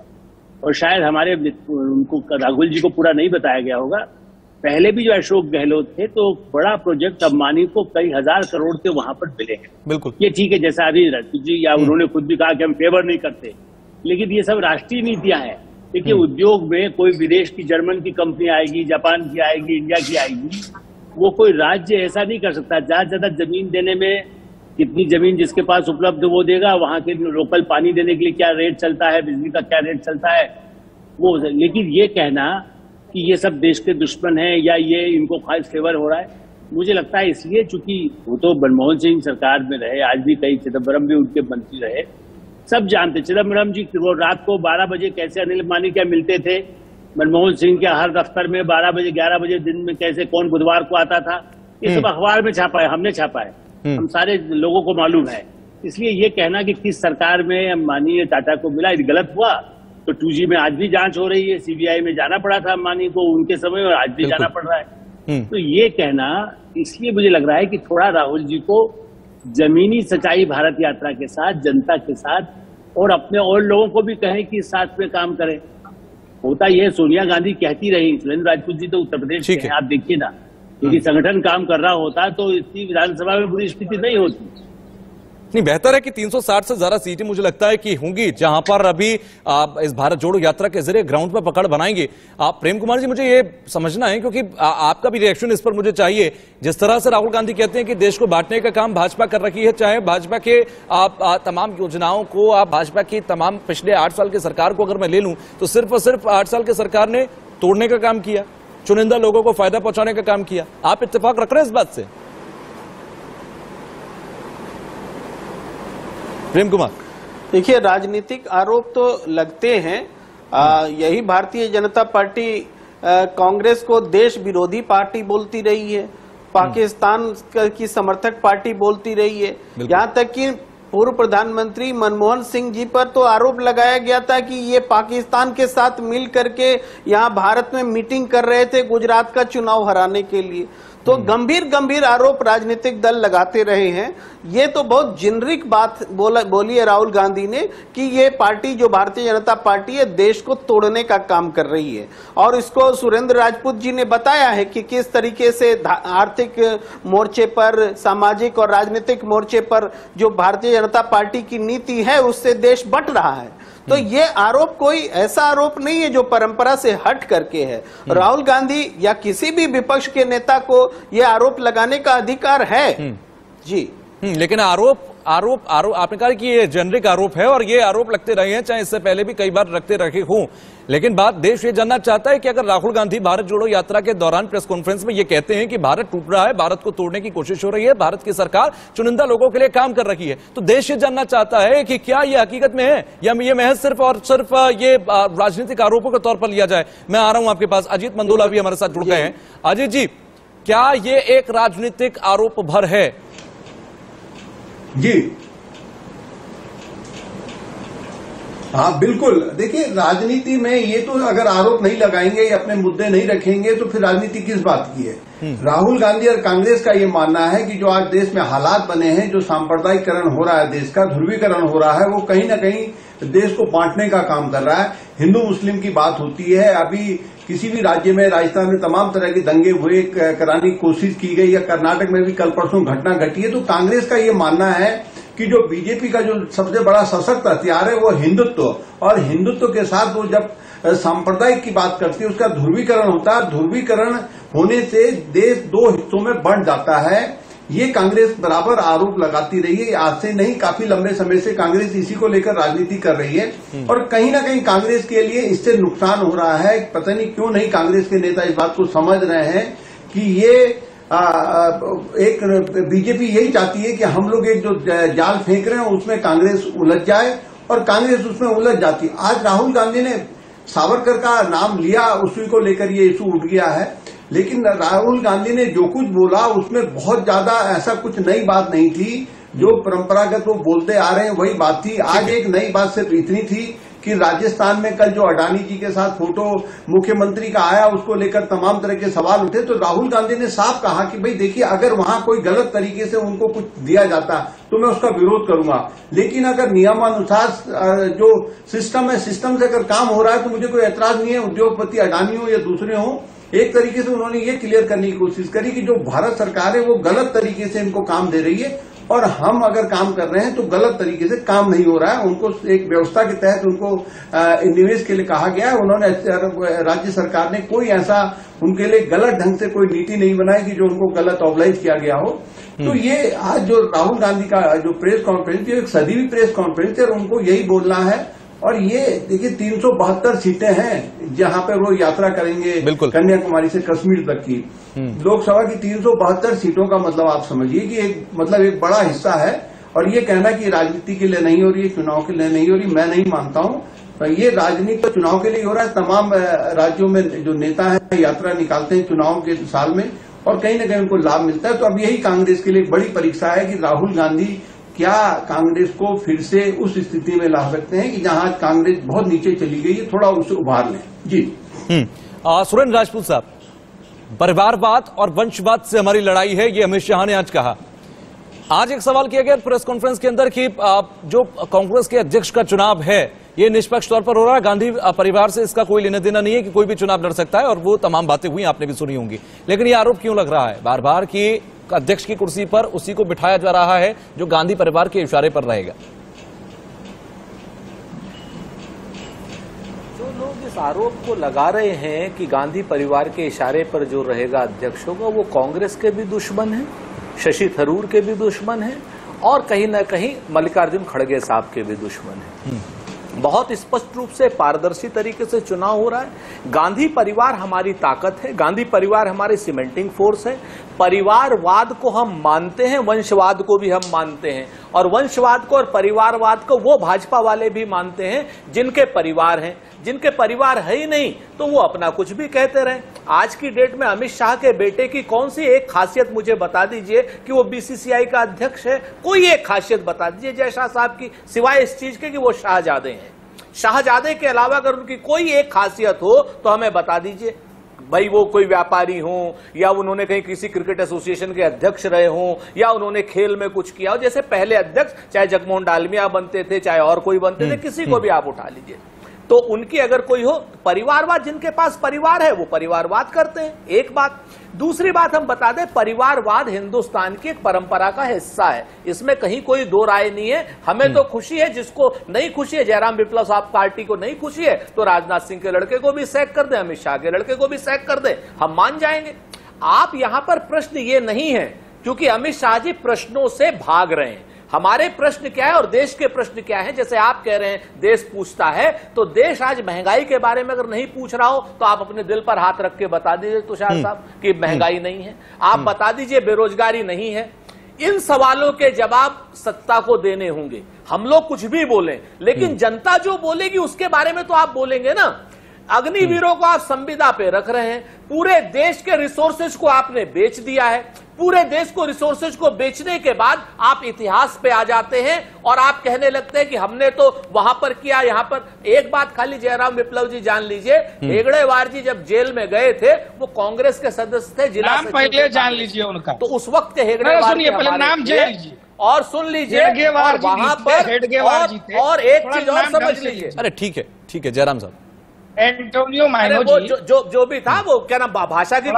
और शायद हमारे उनको राहुल जी को पूरा नहीं बताया गया होगा। पहले भी जो अशोक गहलोत थे तो बड़ा प्रोजेक्ट अंबानी को कई हज़ार करोड़ के वहाँ पर मिले हैं। बिल्कुल। ये ठीक है जैसा अभी जी या हम्म। उन्होंने खुद भी कहा कि हम फेवर नहीं करते। लेकिन ये सब राष्ट्रीय नीतियाँ हैं। देखिए हम्म। उद्योग में कोई विदेश की जर्मन की कंपनी आएगी जापान की आएगी इंडिया की आएगी वो कोई राज्य ऐसा नहीं कर सकता। ज़्यादा ज़्यादा ज़मीन देने में कितनी ज़मीन जिसके पास उपलब्ध वो देगा वहाँ के लोकल पानी देने के लिए क्या रेट चलता है बिजली का क्या रेट चलता है वो लेकिन ये कहना कि ये सब देश के दुश्मन हैं या ये इनको खास फेवर हो रहा है मुझे लगता है इसलिए चूँकि वो तो मनमोहन सिंह सरकार में रहे आज भी कई चिदम्बरम भी उनके मंत्री रहे सब जानते चिदम्बरम जी वो रात को 12 बजे कैसे अनिल अंबानी क्या मिलते थे? मनमोहन सिंह के हर दफ्तर में 12 बजे 11 बजे दिन में कैसे कौन बुधवार को आता था? ये सब अखबार में छापा है हमने छापा है। हम सारे लोगों को मालूम है। इसलिए ये कहना कि किस सरकार में अंबानी या टाटा को मिला गलत हुआ तो टू में आज भी जाँच हो रही है सीबीआई में जाना पड़ा था अंबानी को उनके समय और आज भी जाना पड़ रहा है। हम्म। तो ये कहना इसलिए मुझे लग रहा है कि थोड़ा राहुल जी को जमीनी सच्चाई भारत यात्रा के साथ जनता के साथ और अपने और लोगों को भी कहें कि साथ में काम करें। होता यह सोनिया गांधी कहती रही सुरेंद्र राजपूत जी तो उत्तर प्रदेश के हैं। आप देखिए ना। यदि संगठन काम कर रहा होता तो इसकी विधानसभा में बुरी स्थिति नहीं होती। नहीं बेहतर है कि 360 से ज़्यादा सीटें मुझे लगता है कि होंगी जहाँ पर अभी आप इस भारत जोड़ो यात्रा के ज़रिए ग्राउंड पर पकड़ बनाएँगे। आप प्रेम कुमार जी मुझे ये समझना है क्योंकि आ, आपका भी रिएक्शन इस पर मुझे चाहिए। जिस तरह से राहुल गांधी कहते हैं कि देश को बांटने का काम भाजपा कर रखी है चाहे भाजपा के आप आ, तमाम योजनाओं को आप भाजपा की तमाम पिछले आठ साल की सरकार को अगर मैं ले लूँ तो सिर्फ़ और सिर्फ़ आठ साल की सरकार ने तोड़ने का काम किया चुनिंदा लोगों को फ़ायदा पहुँचाने का काम किया। आप इत्तेफाक रख रहे हैं इस बात से? प्रेम कुमार। देखिए राजनीतिक आरोप तो लगते हैं। आ, यही भारतीय जनता पार्टी कांग्रेस को देश विरोधी पार्टी बोलती रही है। पाकिस्तान की समर्थक पार्टी बोलती रही है। यहाँ तक कि पूर्व प्रधानमंत्री मनमोहन सिंह जी पर तो आरोप लगाया गया था कि ये पाकिस्तान के साथ मिल करके यहाँ भारत में मीटिंग कर रहे थे गुजरात का चुनाव हराने के लिए। तो गंभीर गंभीर आरोप राजनीतिक दल लगाते रहे हैं। ये तो बहुत जिनरिक बात बोला बोली है राहुल गांधी ने कि ये पार्टी जो भारतीय जनता पार्टी है देश को तोड़ने का काम कर रही है। और इसको सुरेंद्र राजपूत जी ने बताया है कि किस तरीके से आर्थिक मोर्चे पर सामाजिक और राजनीतिक मोर्चे पर जो भारतीय जनता पार्टी की नीति है उससे देश बट रहा है। तो ये आरोप कोई ऐसा आरोप नहीं है जो परंपरा से हट करके है। राहुल गांधी या किसी भी विपक्ष के नेता को यह आरोप लगाने का अधिकार है। जी। हम्म, लेकिन आरोप आरोप आरोप, आपने कहा कि ये जेनरिक आरोप है और ये आरोप लगते रहे हैं, चाहे इससे पहले भी कई बार रखते रखे हों। लेकिन बात देश ये जानना चाहता है कि अगर राहुल गांधी भारत जोड़ो यात्रा के दौरान प्रेस कॉन्फ्रेंस में ये कहते हैं कि भारत टूट रहा है, भारत को तोड़ने की कोशिश हो रही है, भारत की सरकार चुनिंदा लोगों के लिए काम कर रही है। तो देश ये जानना चाहता है कि क्या ये हकीकत में है, या ये महज सिर्फ़ और सिर्फ़ ये राजनीतिक आरोपों के तौर पर लिया जाए? मैं आ रहा हूँ आपके पास। अजीत मंदोला भी हमारे साथ जुड़ गए हैं। अजीत जी, क्या ये एक राजनीतिक आरोप भर है? जी। हाँ बिल्कुल देखिए राजनीति में ये तो अगर आरोप नहीं लगाएँगे या अपने मुद्दे नहीं रखेंगे तो फिर राजनीति किस बात की है? राहुल गांधी और कांग्रेस का ये मानना है कि जो आज देश में हालात बने हैं जो सांप्रदायिकरण हो रहा है देश का ध्रुवीकरण हो रहा है वो कहीं ना कहीं देश को बांटने का काम कर रहा है। हिंदू, मुस्लिम की बात होती है। अभी किसी भी राज्य में, राजस्थान में तमाम तरह के दंगे हुए कराने की कोशिश की गई या कर्नाटक में भी कल परसों घटना घटी है तो कांग्रेस का ये मानना है कि जो बीजेपी का जो सबसे बड़ा सशक्त हथियार है, वो हिंदुत्व। और हिंदुत्व के साथ वो जब सांप्रदायिक की बात करती है, उसका ध्रुवीकरण होता है। ध्रुवीकरण होने से देश दो हिस्सों में बढ़ जाता है। ये कांग्रेस बराबर आरोप लगाती रही है आज से नहीं काफ़ी लंबे समय से कांग्रेस इसी को लेकर राजनीति कर रही है। और कहीं ना कहीं कांग्रेस के लिए इससे नुकसान हो रहा है पता नहीं क्यों नहीं कांग्रेस के नेता इस बात को समझ रहे हैं कि ये आ, एक बीजेपी यही चाहती है कि हम लोग एक जो जाल फेंक रहे हैं उसमें कांग्रेस उलझ जाए और कांग्रेस उसमें उलझ जाती। है आज राहुल गांधी ने सावरकर का नाम लिया उसी को लेकर ये इशू उठ गया है। लेकिन राहुल गांधी ने जो कुछ बोला उसमें बहुत ज़्यादा ऐसा कुछ नई बात नहीं थी। जो परंपरागत वो बोलते आ रहे हैं वही बात थी। आज एक नई बात सिर्फ़ इतनी थी कि राजस्थान में कल जो अडानी जी के साथ फ़ोटो मुख्यमंत्री का आया उसको लेकर तमाम तरह के सवाल उठे। तो राहुल गांधी ने साफ़ कहा कि भाई देखिए अगर वहाँ कोई गलत तरीके से उनको कुछ दिया जाता तो मैं उसका विरोध करूँगा। लेकिन अगर नियमानुसार जो सिस्टम है सिस्टम से अगर काम हो रहा है तो मुझे कोई एतराज़ नहीं है। उद्योगपति अडानी हो या दूसरे हो एक तरीके से उन्होंने ये क्लियर करने की कोशिश करी कि जो भारत सरकार है वो गलत तरीके से इनको काम दे रही है और हम अगर काम कर रहे हैं तो गलत तरीके से काम नहीं हो रहा है। उनको एक व्यवस्था के तहत उनको निवेश के लिए कहा गया है। उन्होंने राज्य सरकार ने कोई ऐसा उनके लिए गलत ढंग से कोई नीति नहीं बनाई कि जो उनको गलत ऑबलाइज किया गया हो। तो ये आज जो राहुल गांधी का जो प्रेस कॉन्फ्रेंस ये एक सदी प्रेस कॉन्फ्रेंस है और उनको यही बोलना है और ये देखिए तीन सौ बहत्तर सीटें हैं जहाँ पर वो यात्रा करेंगे कन्याकुमारी से कश्मीर तक की। लोकसभा की तीन सौ बहत्तर सीटों का मतलब आप समझिए कि एक मतलब एक बड़ा हिस्सा है और ये कहना कि राजनीति के लिए नहीं हो रही है चुनाव के लिए नहीं हो रही मैं नहीं मानता हूँ। तो ये राजनीति तो चुनाव के लिए हो रहा है तमाम राज्यों में जो नेता है यात्रा निकालते हैं चुनाव के साल में और कहीं ना कहीं उनको लाभ मिलता है। तो अब यही कांग्रेस के लिए बड़ी परीक्षा है कि राहुल गांधी क्या कांग्रेस को फिर से उस स्थिति में ला सकते हैं कि जहाँ कांग्रेस बहुत नीचे चली गई है, थोड़ा उसे उभार लें? जी। हम्म। सुरेंद्र राजपूत साहब, परिवारवाद और वंशवाद से हमारी लड़ाई है, ये अमित शाह ने आज कहा। आज एक सवाल किया गया प्रेस कॉन्फ्रेंस के अंदर कि जो कांग्रेस के अध्यक्ष का चुनाव है, ये निष्पक्ष तौर पर हो रहा है? गांधी परिवार से इसका कोई लेना देना नहीं है कि कोई भी चुनाव लड़ सकता है, और वो तमाम बातें हुई, आपने भी सुनी होंगी। लेकिन ये आरोप क्यों लग रहा है? बार बार कि अध्यक्ष की कुर्सी पर उसी को बिठाया जा रहा है जो गांधी परिवार के इशारे पर रहेगा। जो लोग इस आरोप को लगा रहे हैं कि गांधी परिवार के इशारे पर जो रहेगा अध्यक्ष होगा वो कांग्रेस के भी दुश्मन है शशि थरूर के भी दुश्मन है और कहीं ना कहीं मल्लिकार्जुन खड़गे साहब के भी दुश्मन हैं। बहुत स्पष्ट रूप से पारदर्शी तरीके से चुनाव हो रहा है। गांधी परिवार हमारी ताकत है। गांधी परिवार हमारे सीमेंटिंग फोर्स है। परिवारवाद को हम मानते हैं, वंशवाद को भी हम मानते हैं। और वंशवाद को और परिवारवाद को वो भाजपा वाले भी मानते हैं जिनके परिवार हैं। जिनके परिवार है ही नहीं तो वो अपना कुछ भी कहते रहे। आज की डेट में अमित शाह के बेटे की कौन सी एक खासियत मुझे बता दीजिए कि वो बीसीसीआई का अध्यक्ष है? कोई एक खासियत बता दीजिए जय शाह साहब की सिवाय इस चीज़ के कि वो शाहजादे हैं। शाहजादे के अलावा अगर उनकी कोई एक खासियत हो तो हमें बता दीजिए। भाई वो कोई व्यापारी हो या उन्होंने कहीं किसी क्रिकेट एसोसिएशन के अध्यक्ष रहे हों या उन्होंने खेल में कुछ किया हो जैसे पहले अध्यक्ष चाहे जगमोहन डालमिया बनते थे चाहे और कोई बनते थे किसी को भी आप उठा लीजिए। तो उनकी अगर कोई हो परिवारवाद जिनके पास परिवार है वो परिवारवाद करते हैं एक बात। दूसरी बात हम बता दें परिवारवाद हिंदुस्तान की एक परंपरा का हिस्सा है। इसमें कहीं कोई दो राय नहीं है। हमें तो खुशी है जिसको नहीं खुशी है जयराम विप्लव साहब पार्टी को नहीं खुशी है तो राजनाथ सिंह के लड़के को भी सैक कर दे अमित शाह के लड़के को भी सैक कर दे। हम मान जाएँगे। आप यहाँ पर प्रश्न ये नहीं है क्योंकि अमित शाह जी प्रश्नों से भाग रहे हैं। हमारे प्रश्न क्या है और देश के प्रश्न क्या है? जैसे आप कह रहे हैं देश पूछता है तो देश आज महँगाई के बारे में अगर नहीं पूछ रहा हो तो आप अपने दिल पर हाथ रख के बता दीजिए तुषार साहब कि महँगाई नहीं है। आप बता दीजिए बेरोजगारी नहीं है। इन सवालों के जवाब सत्ता को देने होंगे। हम लोग कुछ भी बोलें लेकिन जनता जो बोलेगी उसके बारे में तो आप बोलेंगे ना। अग्निवीरों को आप संविदा पे रख रहे हैं। पूरे देश के रिसोर्सेज को आपने बेच दिया है। पूरे देश को रिसोर्सेज को बेचने के बाद आप इतिहास पे आ जाते हैं और आप कहने लगते हैं कि हमने तो वहाँ पर किया यहाँ पर। एक बात खाली जयराम विप्लव जी जान लीजिए हेगड़ेवार जी जब जेल में गए थे वो कांग्रेस के सदस्य थे जिला नाम पहले जान लीजिए उनका। तो उस वक्त हेगड़ेवार पहले नाम जान लीजिए। और सुन लीजिए और वहाँ पर और, और एक चीज़ और समझ लीजिए। अरे ठीक है ठीक है जयराम साहब। एंटोनियो माइनो जो जो जो भी था वो क्या नाम भाषा की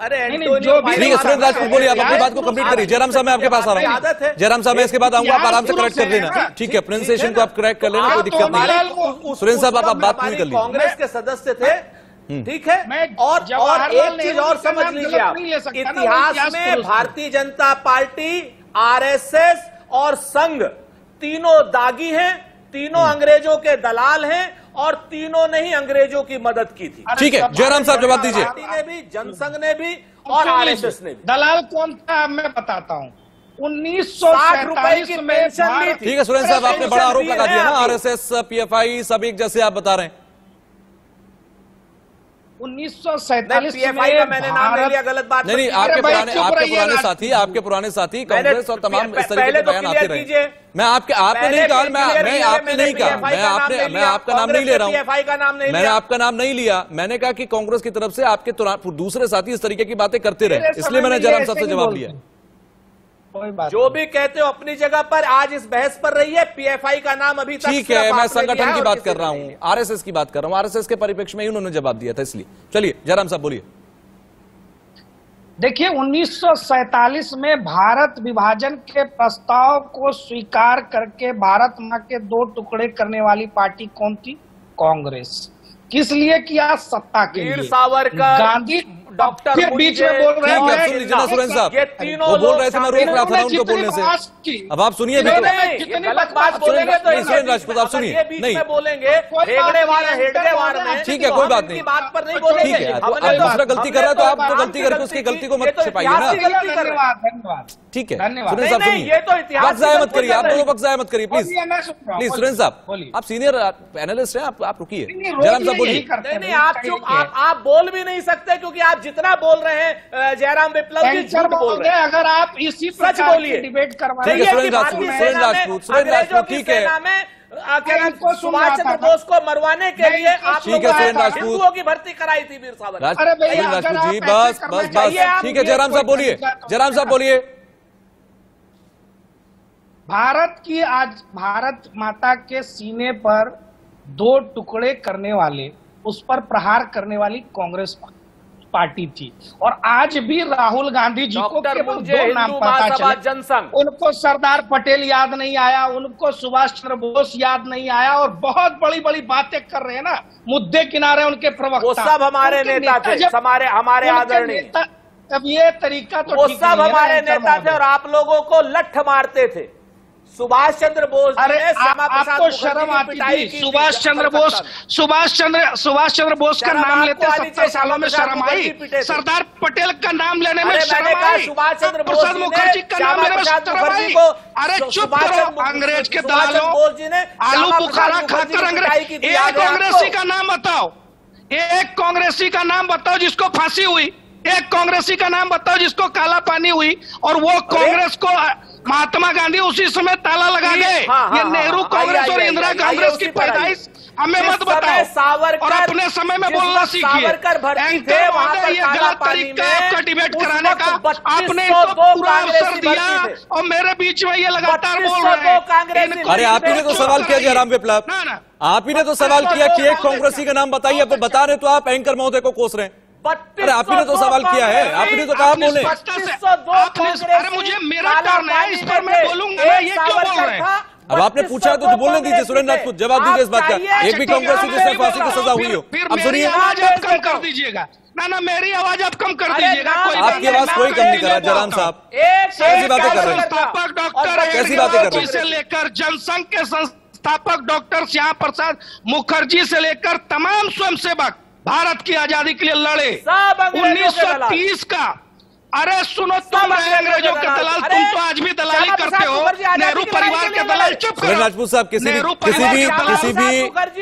अरे नहीं, एंटोनियो जो भी- ठीक है सुरेंद्र राजपूत बोलिए आप अपनी बात को कंप्लीट करिए। जयराम साहब मैं आपके पास आ रहा हूँ। जयराम साहब मैं इसके बाद आऊँगा आप आराम से करेक्ट कर लेना। ठीक है प्रोनाउंसिएशन को आप करेक्ट कर लेना कोई तो दिक्कत नहीं। है वो- उस- सुरेंद्र साहब, आप- बात नहीं कर लीजिए। कांग्रेस के सदस्य थे ठीक है? और और एक चीज़ और समझ लीजिए आप। नहीं ले इतिहास इतिहास में भारतीय जनता पार्टी आरएसएस और संघ तीनों दागी हैं तीनों अंग्रेज़ों के दलाल हैं और तीनों ने ही अंग्रेज़ों की मदद की थी। ठीक है, जयराम साहब जवाब दीजिए। पार्टी ने भी जनसंघ ने भी और सुन आरएसएस ने भी। दलाल कौन था मैं बताता हूँ। उन्नीस सौ साठ रुपए की पेंशन ठीक है सुरेंद्र साहब आपने बड़ा आरोप लगा दिया ना। आरएसएस पीएफआई सब एक जैसे आप बता रहे हैं। उन्नीस सौ नहीं, सैतालीस मैंने नाम ले लिया गलत बात नहीं नहीं आपके पुराने आपके पुराने साथी आपके पुराने साथी कांग्रेस और तमाम इस तरीके के तो बयान आते रहे। मैं आपके आपने नहीं कहा मैं मैं आपने नहीं कहा मैं आपने मैं आपका नाम नहीं ले रहा हूँ। PFI का नाम नहीं मैंने लिया। आपका नाम नहीं लिया। मैंने कहा कि कांग्रेस की तरफ़ से आपके दूसरे साथी इस तरीके की बातें करते रहे। इसलिए मैंने जयराम साहब से जवाब दिया लिया। हैं। कोई बात जो भी कहते हो अपनी जगह पर आज इस बहस पर रही है पीएफआई का नाम अभी तक ठीक है मैं संगठन की बात कर रहा हूँ आरएसएस की बात कर रहा हूँ। आरएसएस के परिप्रेक्ष्य में ही उन्होंने जवाब दिया था इसलिए। चलिए जयराम साहब बोलिए। देखिए 1947 में भारत विभाजन के प्रस्ताव को स्वीकार करके भारत माँ के दो टुकड़े करने वाली पार्टी कौन थी? कांग्रेस। किस लिए किया? सत्ता के लिए। सावरकर। गांधी डॉक्टर फिर बीच में बोल रहे ठीक है, सुन लीजिए सुरेंद्र साहब। ये तीनों बोल रहे थे मैं रोक रहा था उनको बोलने से। अब आप सुनिए तो गलत बात बोलेंगे तो सुरेंद्र राजपूत, आप सुनिए। नहीं। बोलेंगे ठीक है, तो कोई बात नहीं। बात पर नहीं बोलेंगे। ठीक है, तो दूसरा गलती कर रहा है तो आप तो गलती करके उसकी गलती को मत तो छिपाइए ना। गलती कर रहे धन्यवाद धन्यवाद। ठीक है। सुरेंद्र साहब नहीं, नहीं, सुनिए। ये तो इतिहास वक्त जाया मत करिए आप दोनों वक्त जाया मत करिए प्लीज़ प्लीज़ सुरेंद्र साहब आप सीनियर पैनलिस्ट हैं आप आप रुकिए। नहीं, जयराम साहब बोलिए नहीं नहीं आप चुप आप आप बोल भी नहीं सकते क्योंकि आप जितना बोल रहे हैं जयराम विप्लव जी झूठ बोल रहे हैं। अगर आप इसी सच बोलिए। डिबेट करवा ठीक है, कहिए राजपूत, भारतीय सुरेंद्र सेना में राजपूत, सुरेंद्र अंग्रेज़ों राजपूत, की ठीक। सेना में क्या नाम इनको सुभाष चंद्र बोस को मरवाने के लिए आप है, राजपूत। हिंदुओं की भर्ती कराई थी वीर सावरकर अरे भैया, राजपूत जी बस बस बस। ठीक है जयराम साहब बोलिए। जयराम साहब बोलिए। भारत की आज भारत माता के सीने पर दो टुकड़े करने वाले उस पर प्रहार करने वाली कांग्रेस पार्टी थी। और आज भी राहुल गांधी जी को केवल दो नाम पता चले। जनसंघ। उनको सरदार पटेल याद नहीं आया उनको सुभाष चंद्र बोस याद नहीं आया और बहुत बड़ी बड़ी बातें कर रहे हैं ना। मुद्दे किनारे उनके प्रवक्ता। वो सब हमारे नेता थे हमारे हमारे आदरणीय। अब ये तरीका तो वो सब है हमारे नेता थे और आप लोगों को लठ मारते थे। सुभाष चंद्र बोस अरे आपको शर्म आती थी। सुभाष चंद्र बोस सुभाष चंद्र सुभाष चंद्र बोस का नाम लेते सत्तर सालों में शर्म आई। सरदार पटेल का नाम लेने में शर्म आई। सुभाष चंद्र बोस प्रसाद मुखर्जी का नाम लेने में शर्म आई। अरे चुप करो अंग्रेज़ के दलालों। बोस जी ने आलू बुखारा खाकर अंग्रेज़ एक कांग्रेसी का नाम बताओ। एक कांग्रेसी का नाम बताओ जिसको फांसी हुई। एक कांग्रेसी का नाम बताओ जिसको काला पानी हुई और वो कांग्रेस को महात्मा गांधी उसी समय ताला लगा गए। हाँ, हाँ, ये हाँ, नेहरू कांग्रेस और इंदिरा कांग्रेस की पैदाइश हमें मत बताओ सावरकर- और अपने समय में बोलना सीखिए। एंकर महोदय, ये गलत तरीका है आपका डिबेट कराने का। आपने इनको पूरा अवसर दिया और मेरे बीच में ये लगातार बोल रहे हैं। अरे आप ही ने तो सवाल किया जयराम विप्लव। ना ना। आप ही ने तो सवाल किया कि एक कांग्रेसी का नाम बताइए अब बता रहे तो आप एंकर महोदय को कोस रहे हैं। अरे आप ही ने तो सवाल किया है। आपने तो कहा बोले। अरे मुझे मेरा टर्न है इस पर मैं बोलूँगा ये क्यों बोल रहे हैं? अब आपने पूछा है तो बोलने दीजिए सुरेंद्र राजपूत जवाब दीजिए इस बात का। एक भी कांग्रेसी जिसने फांसी की सजा हुई हो। फिर अब सुनिए। आवाज़ आप कम कर दीजिएगा। ना ना मेरी आवाज़ आप कम कर दीजिएगा आपकी आवाज़ कोई कम नहीं कर रहा जयराम साहब। कैसी बातें कर रहे हैं? संस्थापक डॉक्टर कैसी बातें कर रहे हैं? से लेकर जनसंघ के संस्थापक डॉक्टर श्याम प्रसाद मुखर्जी से लेकर तमाम स्वयंसेवक भारत की आज़ादी के लिए लड़े। उन्नीस सौ तीस का। अरे सुनो तुम रहे अंग्रेज़ों के दलाल। तुम तो आज भी दलाली करते हो। नेहरू परिवार के दलाल। चुप करो। राजपूत साहब किसी भी किसी भी किसी भी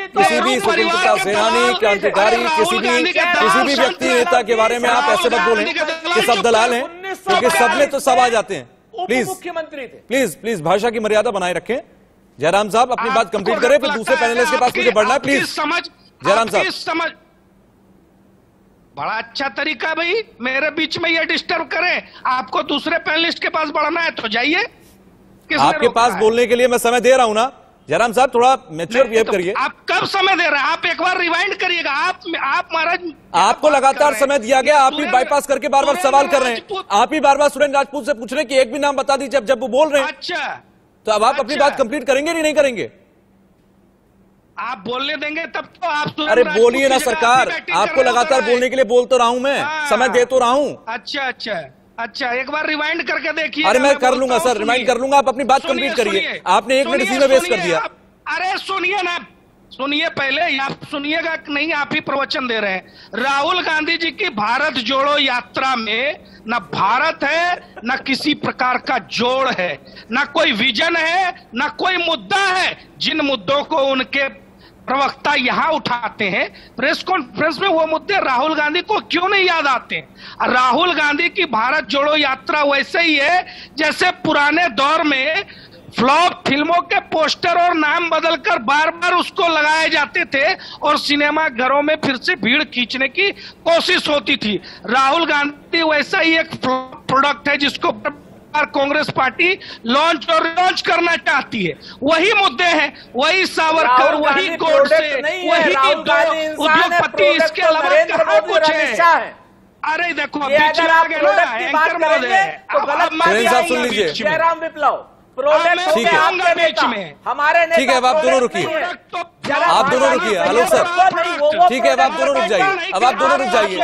तो किसी भी स्वतंत्रता सेनानी क्रांतिकारी किसी भी किसी भी व्यक्ति नेता के बारे में आप ऐसे मत बोले कि सब दलाल हैं क्योंकि सब में तो सब आ जाते हैं। प्लीज़। मुख्यमंत्री थे। प्लीज़ प्लीज़ भाषा की मर्यादा बनाए रखें। जयराम साहब अपनी बात कंप्लीट करें फिर दूसरे पैनलिस्ट के पास मुझे बढ़ना है प्लीज़। समझ जयराम साहब। समझ बड़ा अच्छा तरीका भाई। मेरे बीच में ये डिस्टर्ब करें। आपको दूसरे पैनलिस्ट के पास बढ़ना है तो जाइए। आपके पास बोलने के लिए मैं समय दे रहा हूँ ना। जयराम साहब थोड़ा मेच्योर बिहेव तो करिए। आप कब समय दे रहे हैं? आप एक बार रिवाइंड करिएगा। आप आप महाराज आपको लगातार समय दिया गया आप ही बाईपास करके बार बार सवाल कर रहे हैं। आप ही बार बार सुरेंद्र राजपूत से पूछ रहे हैं कि एक भी नाम बता दीजिए अब जब वो बोल रहे हैं। अच्छा। तो अब आप अपनी अच्छा। बात कंप्लीट करेंगे या नहीं करेंगे? आप बोलने देंगे तब तो आप अरे बोलिए ना सरकार। आपको लगातार तो बोलने के लिए बोल तो रहा हूँ मैं। हाँ। समय दे तो रहा हूँ। अच्छा अच्छा अच्छा एक बार रिवाइंड करके देखिए अरे मैं कर लूँगा सर। रिमाइंड कर लूँगा आप अपनी बात कंप्लीट करिए। आपने एक मिनट इसी में वेस्ट कर दिया। अरे सुनिए ना सुनिए पहले आप सुनिएगा कि नहीं आप ही प्रवचन दे रहे हैं। राहुल गांधी जी की भारत जोड़ो यात्रा में न भारत है न किसी प्रकार का जोड़ है न कोई विजन है न कोई मुद्दा है। जिन मुद्दों को उनके प्रवक्ता यहाँ उठाते हैं, प्रेस कॉन्फ्रेंस में वो मुद्दे राहुल गांधी को क्यों नहीं याद आते? और राहुल गांधी की भारत जोड़ो यात्रा वैसे ही है, जैसे पुराने दौर में फ्लॉप फ़िल्मों के पोस्टर और नाम बदलकर बार बार उसको लगाए जाते थे और सिनेमा घरों में फिर से भीड़ खींचने की कोशिश होती थी। राहुल गांधी वैसा ही एक प्रोडक्ट है जिसको कांग्रेस पार्टी लॉन्च और लॉन्च करना चाहती है वही मुद्दे हैं वही सावरकर वही गोडसे वही उद्योगपति इसके तो अलावा कहाँ कुछ है अरे देखो अभी चला अगर आप ना, प्रोडक्ट की बात एंकर महोदय। करेंगे तो। जयराम विप्लव ठीक है। में। हमारे ठीक है, अब आप दोनों रुकिए। आप दोनों रुकिए, आलोक सर। ठीक है अब आप दोनों रुक जाइए। अब आप दोनों रुक जाइए।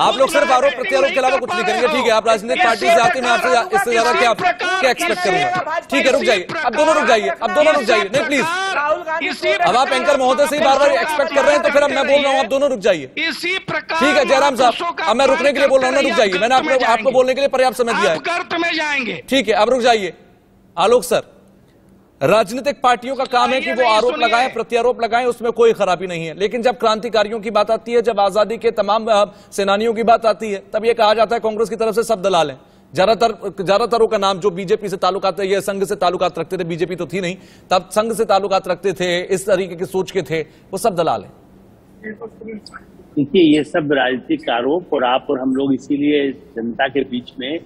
आप लोग सिर्फ़ आरोप प्रत्यारोप के अलावा कुछ नहीं करेंगे। ठीक है आप राजनीतिक पार्टी से आते हैं, मैं आपसे इससे ज़्यादा क्या क्या एक्सपेक्ट करूँगा? ठीक है रुक जाइए। अब दोनों रुक जाइए। अब दोनों रुक जाइए। नहीं प्लीज़ अब आप एंकर महोदय से ही बार बार एक्सपेक्ट कर रहे हैं तो फिर अब मैं बोल रहा हूँ आप दोनों रुक जाइए। इसी प्रकार ठीक है जयराम साहब अब मैं रुकने के लिए बोल रहा हूँ ना रुक जाइए। मैंने आपको आपको बोलने के लिए पर्याप्त समय दिया है। ठीक है अब रुक जाइए। आलोक सर राजनीतिक पार्टियों का काम है कि वो आरोप। लगाएँ प्रत्यारोप लगाएँ उसमें कोई खराबी नहीं है। लेकिन जब क्रांतिकारियों की बात आती है जब आज़ादी के तमाम सेनानियों की बात आती है तब ये कहा जाता है कांग्रेस की तरफ़ से सब दलाल हैं। ज़्यादातर ज्यादातरों का नाम जो बीजेपी से ताल्लुकात ये संघ से ताल्लुकात रखते थे बीजेपी तो थी नहीं तब संघ से ताल्लुकात रखते थे इस तरीके की सोच के थे वो सब दलाल हैं। देखिए ये सब राजनीतिक आरोप और आप और हम लोग इसीलिए जनता के बीच में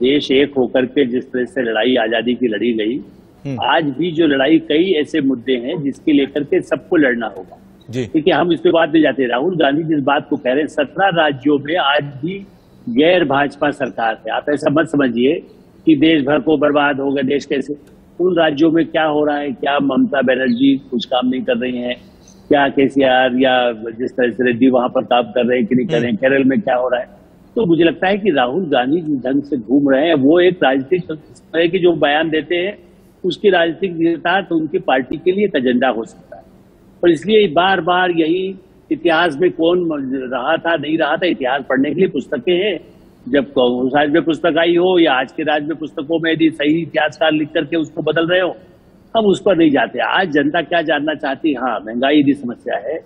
देश एक होकर के जिस तरह से लड़ाई आज़ादी की लड़ी गई आज भी जो लड़ाई कई ऐसे मुद्दे हैं जिसके लेकर के सबको लड़ना होगा। जी। देखिए हम इस पे बात नहीं जाते। राहुल गांधी जिस बात को कह रहे हैं सत्रह राज्यों में आज भी गैर भाजपा सरकार है। आप ऐसा मत समझिए कि देश भर को बर्बाद होगा देश कैसे? उन राज्यों में क्या हो रहा है? क्या ममता बनर्जी कुछ काम नहीं कर रही हैं? क्या केसीआर या जिस तरह से रेड्डी वहाँ पर काम कर रहे हैं कि नहीं कर रहे हैं? केरल में क्या हो रहा है? तो मुझे लगता है कि राहुल गांधी जिस ढंग से घूम रहे हैं, वो एक राजनीतिक के जो बयान देते हैं, उसकी राजनीतिक निहितार्थ उनकी पार्टी के लिए एक एजेंडा हो सकता है। और इसलिए बार बार यही इतिहास में कौन रहा था, नहीं रहा था, इतिहास पढ़ने के लिए पुस्तकें हैं। जब उस राज में पुस्तक आई हो या आज के राज में पुस्तकों में यदि सही इतिहासकार लिख करके उसको बदल रहे हो, हम उस पर नहीं जाते। आज जनता क्या जानना चाहती हाँ? महँगाई यदि समस्या है।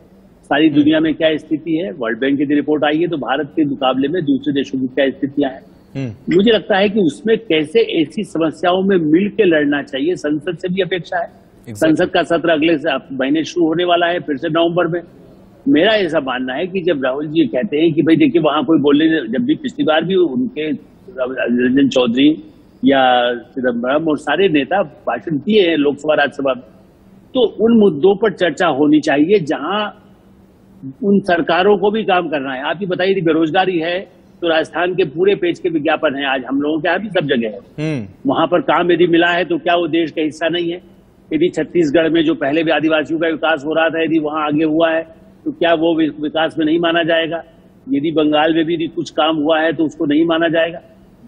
सारी दुनिया में क्या स्थिति है? वर्ल्ड बैंक की रिपोर्ट आई है तो भारत के मुकाबले में दूसरे देशों की क्या स्थितियाँ हैं? हम्म। मुझे लगता है कि उसमें कैसे ऐसी समस्याओं में मिल के लड़ना चाहिए? संसद से भी अपेक्षा है। Exactly. संसद का सत्र अगले महीने शुरू होने वाला है फिर से नवंबर में। मेरा ऐसा मानना है कि जब राहुल जी कहते हैं कि भाई देखिए वहाँ कोई बोलने जब भी पिछली बार भी उनके रंजन चौधरी या चिदम्बरम और सारे नेता भाषण किए हैं लोकसभा राज्यसभा तो उन मुद्दों पर चर्चा होनी चाहिए जहाँ उन सरकारों को भी काम करना है। आप ही बताइए बेरोजगारी है तो राजस्थान के पूरे पेज के विज्ञापन है आज हम लोगों के यहाँ भी सब जगह है। हम्म। वहाँ पर काम यदि मिला है तो क्या वो देश का हिस्सा नहीं है? यदि छत्तीसगढ़ में जो पहले भी आदिवासियों का विकास हो रहा था यदि वहाँ आगे हुआ है तो क्या वो विकास में नहीं माना जाएगा? यदि बंगाल में भी यदि कुछ काम हुआ है तो उसको नहीं माना जाएगा?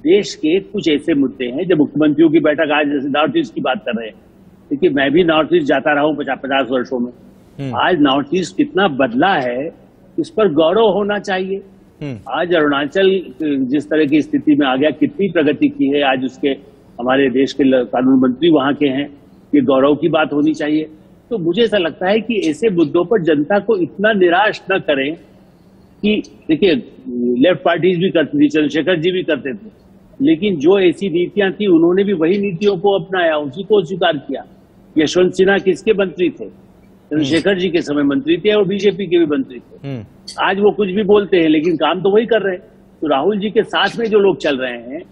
देश के कुछ ऐसे मुद्दे हैं जब मुख्यमंत्रियों की बैठक आज जैसे नॉर्थ ईस्ट की बात कर रहे हैं। देखिए मैं भी नॉर्थ ईस्ट जाता रहा हूँ पचास पचास वर्षों में। आज नॉर्थ ईस्ट कितना बदला है इस पर गौरव होना चाहिए। हम्म। आज अरुणाचल जिस तरह की स्थिति में आ गया कितनी प्रगति की है आज उसके हमारे देश के कानून मंत्री वहाँ के हैं ये गौरव की बात होनी चाहिए। तो मुझे ऐसा लगता है कि ऐसे मुद्दों पर जनता को इतना निराश न करें कि देखिए लेफ़्ट पार्टीज़ भी करती थी चंद्रशेखर जी भी करते थे लेकिन जो ऐसी नीतियाँ थी उन्होंने भी वही नीतियों को अपनाया उसी को स्वीकार किया। यशवंत सिन्हा किसके मंत्री थे? चंद्रशेखर जी के समय मंत्री थे और बीजेपी के भी मंत्री थे। हम्म। आज वो कुछ भी बोलते हैं लेकिन काम तो वही कर रहे हैं। तो राहुल जी के साथ में जो लोग चल रहे हैं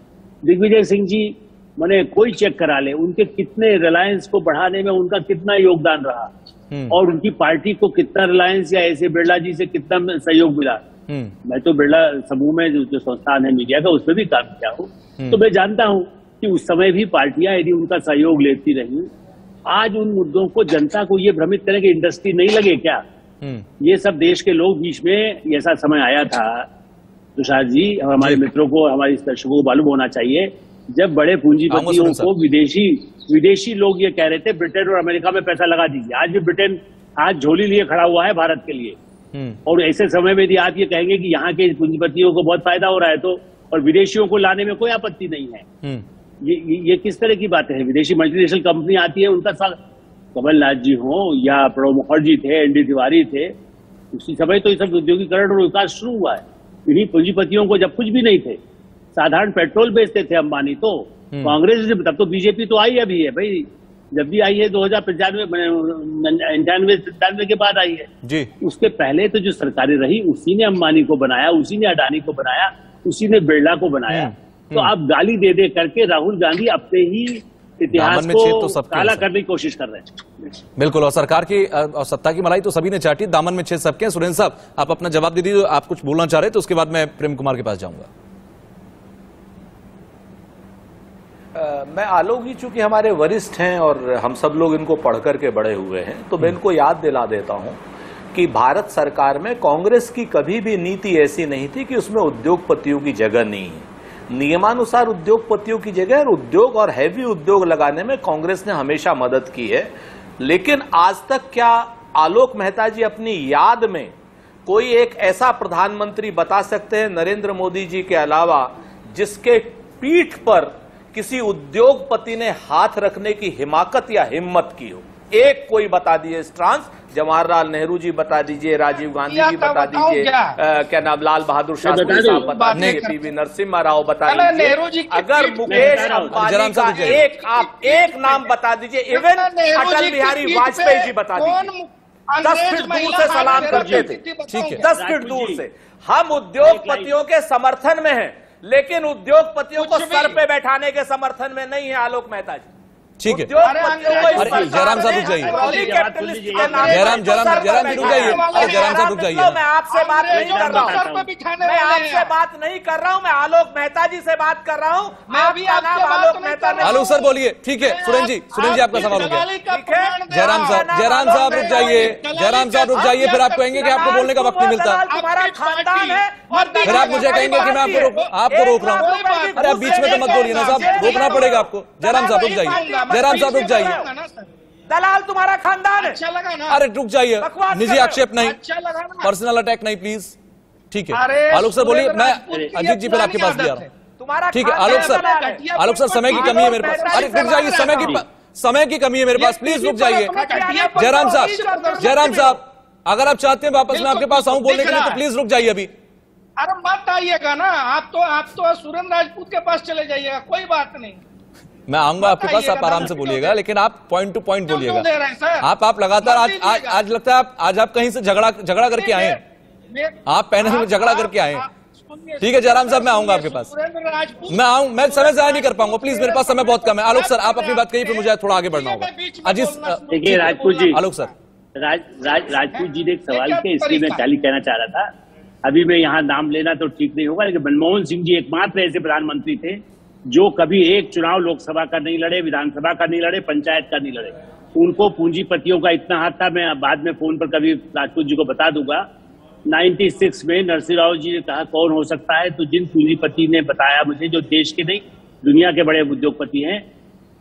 दिग्विजय सिंह जी मैंने कोई चेक करा ले उनके कितने रिलायंस को बढ़ाने में उनका कितना योगदान रहा? हम्म। और उनकी पार्टी को कितना रिलायंस या ऐसे बिरला जी से कितना सहयोग मिला? हम्म। मैं तो बिरला समूह में जो संस्थान है मीडिया का उसमें भी काम किया हूँ। तो मैं जानता हूँ कि उस समय भी पार्टियाँ यदि उनका सहयोग लेती रही आज उन मुद्दों को जनता को ये भ्रमित करें कि इंडस्ट्री नहीं लगे क्या? हम्म। ये सब देश के लोग बीच में ऐसा समय आया था तुषार जी और हमारे मित्रों को हमारे दर्शकों को मालूम होना चाहिए जब बड़े पूंजीपतियों को विदेशी विदेशी लोग ये कह रहे थे ब्रिटेन और अमेरिका में पैसा लगा दीजिए। आज भी ब्रिटेन आज झोली लिए खड़ा हुआ है भारत के लिए। हम्म। और ऐसे समय में यदि आप ये कहेंगे कि यहाँ के पूंजीपतियों को बहुत फ़ायदा हो रहा है तो और विदेशियों को लाने में कोई आपत्ति नहीं है। हम्म। ये ये, किस तरह की बातें हैं? विदेशी मल्टीनेशनल कंपनी आती है उनका साथ कमलनाथ जी हो या प्रणब मुखर्जी थे एनडी तिवारी थे उसी समय तो ये सब उद्योगीकरण और विकास शुरू हुआ है। इन्हीं पूंजीपतियों को जब कुछ भी नहीं थे साधारण पेट्रोल बेचते थे अंबानी तो। कांग्रेस से तब तो बीजेपी तो आई अभी है भाई। जब भी आई है दो हज़ार पंचानवे अंठानवे सत्तानवे के बाद आई है। जी। उसके पहले तो जो सरकारें रही उसी ने अंबानी को बनाया उसी ने अडानी को बनाया उसी ने बिरला को बनाया। तो आप गाली दे दे करके राहुल गांधी अपने ही इतिहास दामन में छेद तो को काला करने की कोशिश कर रहे हैं। बिल्कुल और सरकार की और सत्ता की मलाई तो सभी ने चाटी दामन में छेद सबके हैं। सुरेंद्र साहब आप अपना जवाब दे दीजिए आप कुछ बोलना चाह रहे तो उसके बाद मैं प्रेम कुमार के पास जाऊँगा। अ, मैं आलोक जी चूँकि हमारे वरिष्ठ हैं और हम सब लोग इनको पढ़ करके बड़े हुए हैं तो मैं इनको याद दिला देता हूँ कि भारत सरकार में कांग्रेस की कभी भी नीति ऐसी नहीं थी कि उसमें उद्योगपतियों की जगह नहीं है। नियमानुसार उद्योगपतियों की जगह उद्योग और हैवी उद्योग लगाने में कांग्रेस ने हमेशा मदद की है। लेकिन आज तक क्या आलोक मेहता जी अपनी याद में कोई एक ऐसा प्रधानमंत्री बता सकते हैं नरेंद्र मोदी जी के अलावा, जिसके पीठ पर किसी उद्योगपति ने हाथ रखने की हिमाकत या हिम्मत की हो? एक कोई बता दीजिए स्ट्रांस जवाहरलाल नेहरू जी बता दीजिए राजीव गांधी जी बता दीजिए क्या? नाम लाल बहादुर शास्त्री साहब बता दीजिए करते पीवी नरसिम्हा राव बता दीजिए नेहरू जी की अगर मुकेश। अंबानी का। एक आप एक नाम बता दीजिए इवन अटल बिहारी वाजपेयी जी बता दीजिए दस फीट दूर से सलाम करते थे। ठीक है। दस फीट दूर से हम उद्योगपतियों के समर्थन में हैं लेकिन उद्योगपतियों को सर पे बैठाने के समर्थन में नहीं है आलोक मेहता जी ठीक है। अरे, जयराम साहब रुक जाइए। जयराम- जयराम- जयराम जी रुक जाइए। अरे, जयराम साहब रुक जाइए। मैं आपसे बात नहीं कर रहा हूँ। सर पे बिठाने मैं आपसे बात नहीं कर रहा हूँ मैं आलोक मेहता जी से बात कर रहा हूँ। मैं भी आलोक मेहता आलोक सर बोलिए ठीक है सुरेन जी सुरेन जी आपका सवाल हो गया। ठीक है। जयराम साहब जयराम साहब रुक जाइए। जयराम साहब रुक जाइए फिर आप कहेंगे कि आपको बोलने का वक्त नहीं मिलता। तुम्हारा खानदान है फिर आप मुझे कहेंगे कि मैं आपको रोक आपको रोक रहा हूँ। अरे आप बीच में तो मत बोलिए ना साहब रोकना पड़ेगा आपको जयराम साहब। रुक जाइए जयराम साहब रुक जाइए। दलाल तुम्हारा खानदान है। अच्छा लगा ना। अरे रुक जाइए। निजी। आक्षेप नहीं। अच्छा लगा ना। पर्सनल अटैक नहीं प्लीज़ ठीक है। आलोक सर बोलिए मैं अजीत जी फिर आपके पास भी आ रहा हूँ। तुम्हारा ठीक है आलोक सर आलोक सर समय की कमी है मेरे पास। अरे रुक जाइए समय की समय की कमी है मेरे पास। प्लीज़ रुक जाइए। जयराम साहब जयराम साहब अगर आप चाहते हैं वापस मैं आपके पास आऊँ बोलने के लिए तो प्लीज़ रुक जाइए अभी। अरे मत आइएगा ना। आप तो आप तो सुरेंद्र राजपूत के पास चले जाइएगा। कोई बात नहीं। मैं आऊँगा आपके पास आप आराम से बोलिएगा लेकिन आप पॉइंट टू पॉइंट बोलिएगा? आप आप लगातार आज आज आज लगता है आप आज आप कहीं से झगड़ा झगड़ा करके आए आप पैनल में झगड़ा करके आए हैं। ठीक है, जयराम साहब, मैं आऊँगा आपके पास। मैं आऊँ मैं समय जाया नहीं कर पाऊँगा। प्लीज़ मेरे पास समय बहुत कम है। आलोक सर आप अपनी बात कहिए फिर मुझे थोड़ा आगे बढ़ना होगा। अजीत देखिए राजपूत जी। आलोक सर। राज, राज, राजपूत जी ने एक सवाल किया इसलिए मैं? चाली कहना चाह रहा था। अभी मैं यहाँ नाम लेना तो ठीक नहीं होगा लेकिन मनमोहन सिंह जी एकमात्र ऐसे प्रधानमंत्री थे जो कभी एक चुनाव लोकसभा का नहीं लड़े, विधानसभा का नहीं लड़े, पंचायत का नहीं लड़े। उनको पूंजीपतियों का इतना हाथ था, मैं बाद में फ़ोन पर कभी राजपूत जी को बता दूँगा। 96 में नरसिंह राव जी ने कहा, कौन हो सकता है? तो जिन पूंजीपति ने बताया मुझे, जो देश के नहीं, दुनिया के बड़े उद्योगपति हैं,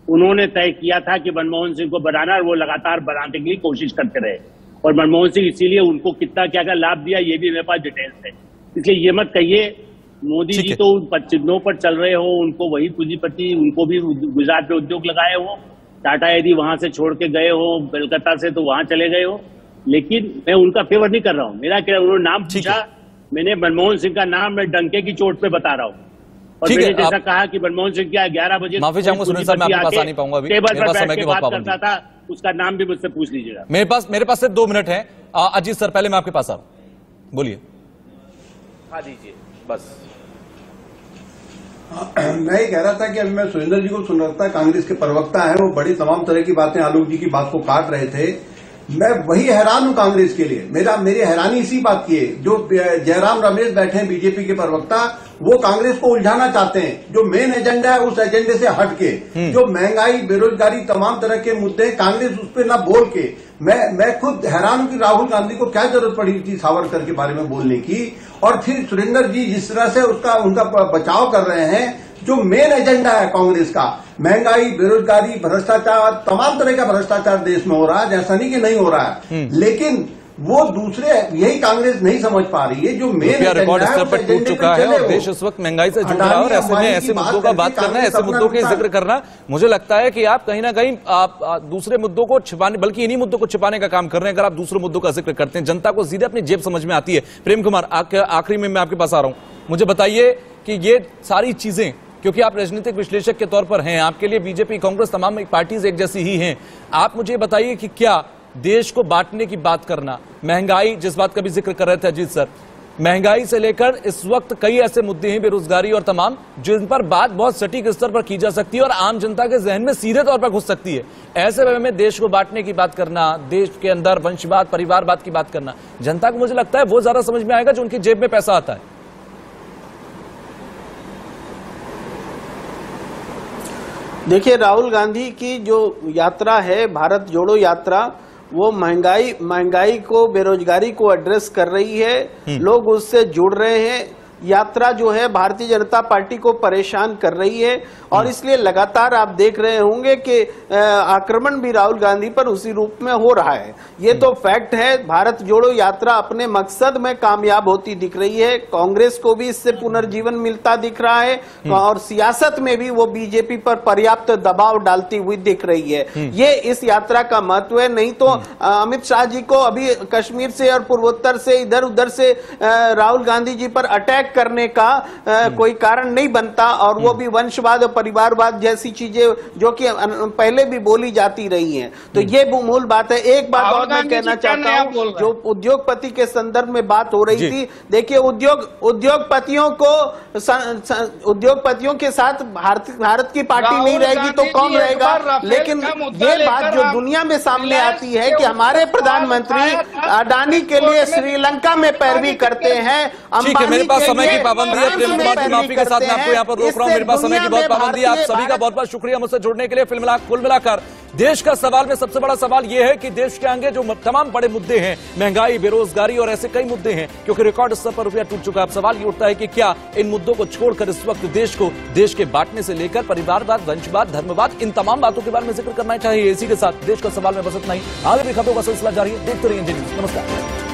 उन्होंने तय किया था कि मनमोहन सिंह को बनाना और वो लगातार बनाने के लिए कोशिश करते रहे। और मनमोहन सिंह इसीलिए उनको कितना क्या क्या लाभ दिया, ये भी मेरे पास डिटेल्स है। इसलिए ये मत कहिए मोदी जी तो उन पर- चिन्हों पर चल रहे हो उनको वही पूंजीपति उनको भी गुजरात में उद्योग लगाए हो। टाटा यदि वहाँ से छोड़ के गए हो कलकत्ता से तो वहाँ चले गए हो। लेकिन मैं उनका फेवर नहीं कर रहा हूँ। मेरा क्या उन्होंने नाम पूछा मैंने मनमोहन सिंह का नाम मैं डंके की चोट पे बता रहा हूँ। और ठीक मैंने है, जैसा आप- कहा कि मनमोहन सिंह क्या ग्यारह बजे माफ़ी चाहूँगा, सुनील साहब, मैं आपके पास आ नहीं पाऊँगा टेबल पर बैठ के बात करता था उसका नाम भी मुझसे पूछ लीजिएगा। मेरे पास मेरे पास सिर्फ़ दो मिनट है। अजीत सर पहले मैं आपके पास आ रहा हूँ। बोलिए। हाँ दीजिए बस। [clears throat] मैं ये कह रहा था कि अभी मैं सुरेंद्र जी को सुन रहा था कांग्रेस के प्रवक्ता हैं वो बड़ी तमाम तरह की बातें आलोक जी की बात को काट रहे थे। मैं वही हैरान हूँ कांग्रेस के लिए। मेरा मेरी हैरानी इसी बात की है। जो जयराम रमेश बैठे हैं बीजेपी के प्रवक्ता वो कांग्रेस को उलझाना चाहते हैं। जो मेन एजेंडा है उस एजेंडे से हट के जो महँगाई बेरोजगारी तमाम तरह के मुद्दे कांग्रेस उस पर ना बोल के मैं मैं खुद हैरान हूँ कि राहुल गांधी को क्या ज़रूरत पड़ी थी सावरकर के बारे में बोलने की। और फिर सुरेंद्र जी जिस तरह से उसका उनका बचाव कर रहे हैं जो मेन एजेंडा है कांग्रेस का महँगाई बेरोजगारी भ्रष्टाचार तमाम तरह का भ्रष्टाचार देश में हो रहा है जैसा नहीं कि नहीं हो रहा है। लेकिन वो दूसरे यही कांग्रेस नहीं समझ पा रही है जो मेन रिकॉर्ड स्तर पर टूट चुका है और देश इस वक्त महँगाई से जूझ रहा है और ऐसे में ऐसे मुद्दों का बात करना ऐसे मुद्दों के ज़िक्र करना मुझे लगता है कि आप कहीं ना कहीं आप, आप दूसरे मुद्दों को छिपाने बल्कि इन्हीं मुद्दों को छिपाने का काम कर रहे हैं अगर आप दूसरे मुद्दों का ज़िक्र करते हैं जनता को सीधे अपनी जेब समझ में आती है। प्रेम कुमार आखिरी में मैं आपके पास आ रहा हूँ। मुझे बताइए कि ये सारी चीज़ें क्योंकि आप राजनीतिक विश्लेषक के तौर पर हैं आपके लिए बीजेपी कांग्रेस तमाम पार्टीज़ एक जैसी ही हैं आप मुझे बताइए कि क्या देश को बांटने की बात करना। महँगाई, जिस बात का भी ज़िक्र कर रहे थे अजीत सर, महँगाई से लेकर इस वक्त कई ऐसे मुद्दे हैं बेरोजगारी और तमाम, जिन पर बात बहुत सटीक स्तर पर की जा सकती है और आम जनता के जहन में सीधे तौर पर घुस सकती है। ऐसे समय में देश को बांटने की बात करना, देश के अंदर वंशवाद, परिवारवाद की बात करना, जनता को मुझे लगता है वो ज़्यादा समझ में आएगा जो उनकी जेब में पैसा आता है। देखिए, राहुल गांधी की जो यात्रा है, भारत जोड़ो यात्रा वो महँगाई महँगाई को बेरोजगारी को एड्रेस कर रही है। लोग उससे जुड़ रहे हैं। यात्रा जो है भारतीय जनता पार्टी को परेशान कर रही है और इसलिए लगातार आप देख रहे होंगे कि आक्रमण भी राहुल गांधी पर उसी रूप में हो रहा है। ये तो फैक्ट है भारत जोड़ो यात्रा अपने मकसद में कामयाब होती दिख रही है। कांग्रेस को भी इससे पुनर्जीवन मिलता दिख रहा है और सियासत में भी वो बीजेपी पर पर्याप्त दबाव डालती हुई दिख रही है। ये इस यात्रा का महत्व है नहीं तो अमित शाह जी को अभी कश्मीर से और पूर्वोत्तर से इधर उधर से राहुल गांधी जी पर अटैक करने का अ, कोई कारण नहीं बनता और वो भी वंशवाद और परिवारवाद जैसी चीज़ें जो कि पहले भी बोली जाती रही हैं। तो ये मूल बात है। एक बात और मैं कहना चाहता हूँ जो उद्योगपति के संदर्भ में बात हो रही थी देखिए उद्योग उद्योगपतियों को उद्योगपतियों के साथ भारत भारत की पार्टी नहीं रहेगी तो कौन रहेगा? लेकिन ये बात जो दुनिया में सामने आती है के हमारे प्रधानमंत्री। अडानी के लिए श्रीलंका में पैरवी करते हैं ठीक है मेरे अंबानी पास के समय की पाबंदी है प्रेम कुमार की माफ़ी के साथ मैं आपको यहाँ पर रोक रहा हूँ मेरे पास समय की बहुत पाबंदी है आप सभी का बहुत बहुत शुक्रिया मुझसे जुड़ने के लिए फ़िल्म कुल मिलाकर। देश का सवाल में सबसे बड़ा सवाल यह है कि देश के आगे जो तमाम बड़े मुद्दे हैं महँगाई बेरोजगारी और ऐसे कई मुद्दे हैं क्योंकि रिकॉर्ड स्तर पर रुपया टूट चुका है। अब सवाल ये उठता है कि क्या इन मुद्दों को छोड़कर इस वक्त देश को देश के बांटने से लेकर परिवारवाद वंशवाद धर्मवाद इन तमाम बातों के बारे में ज़िक्र करना चाहिए। इसी के साथ देश का सवाल में बस इतना ही। आगे भी खबरों का सिलसिला जारी है। देखते रहिए नमस्कार।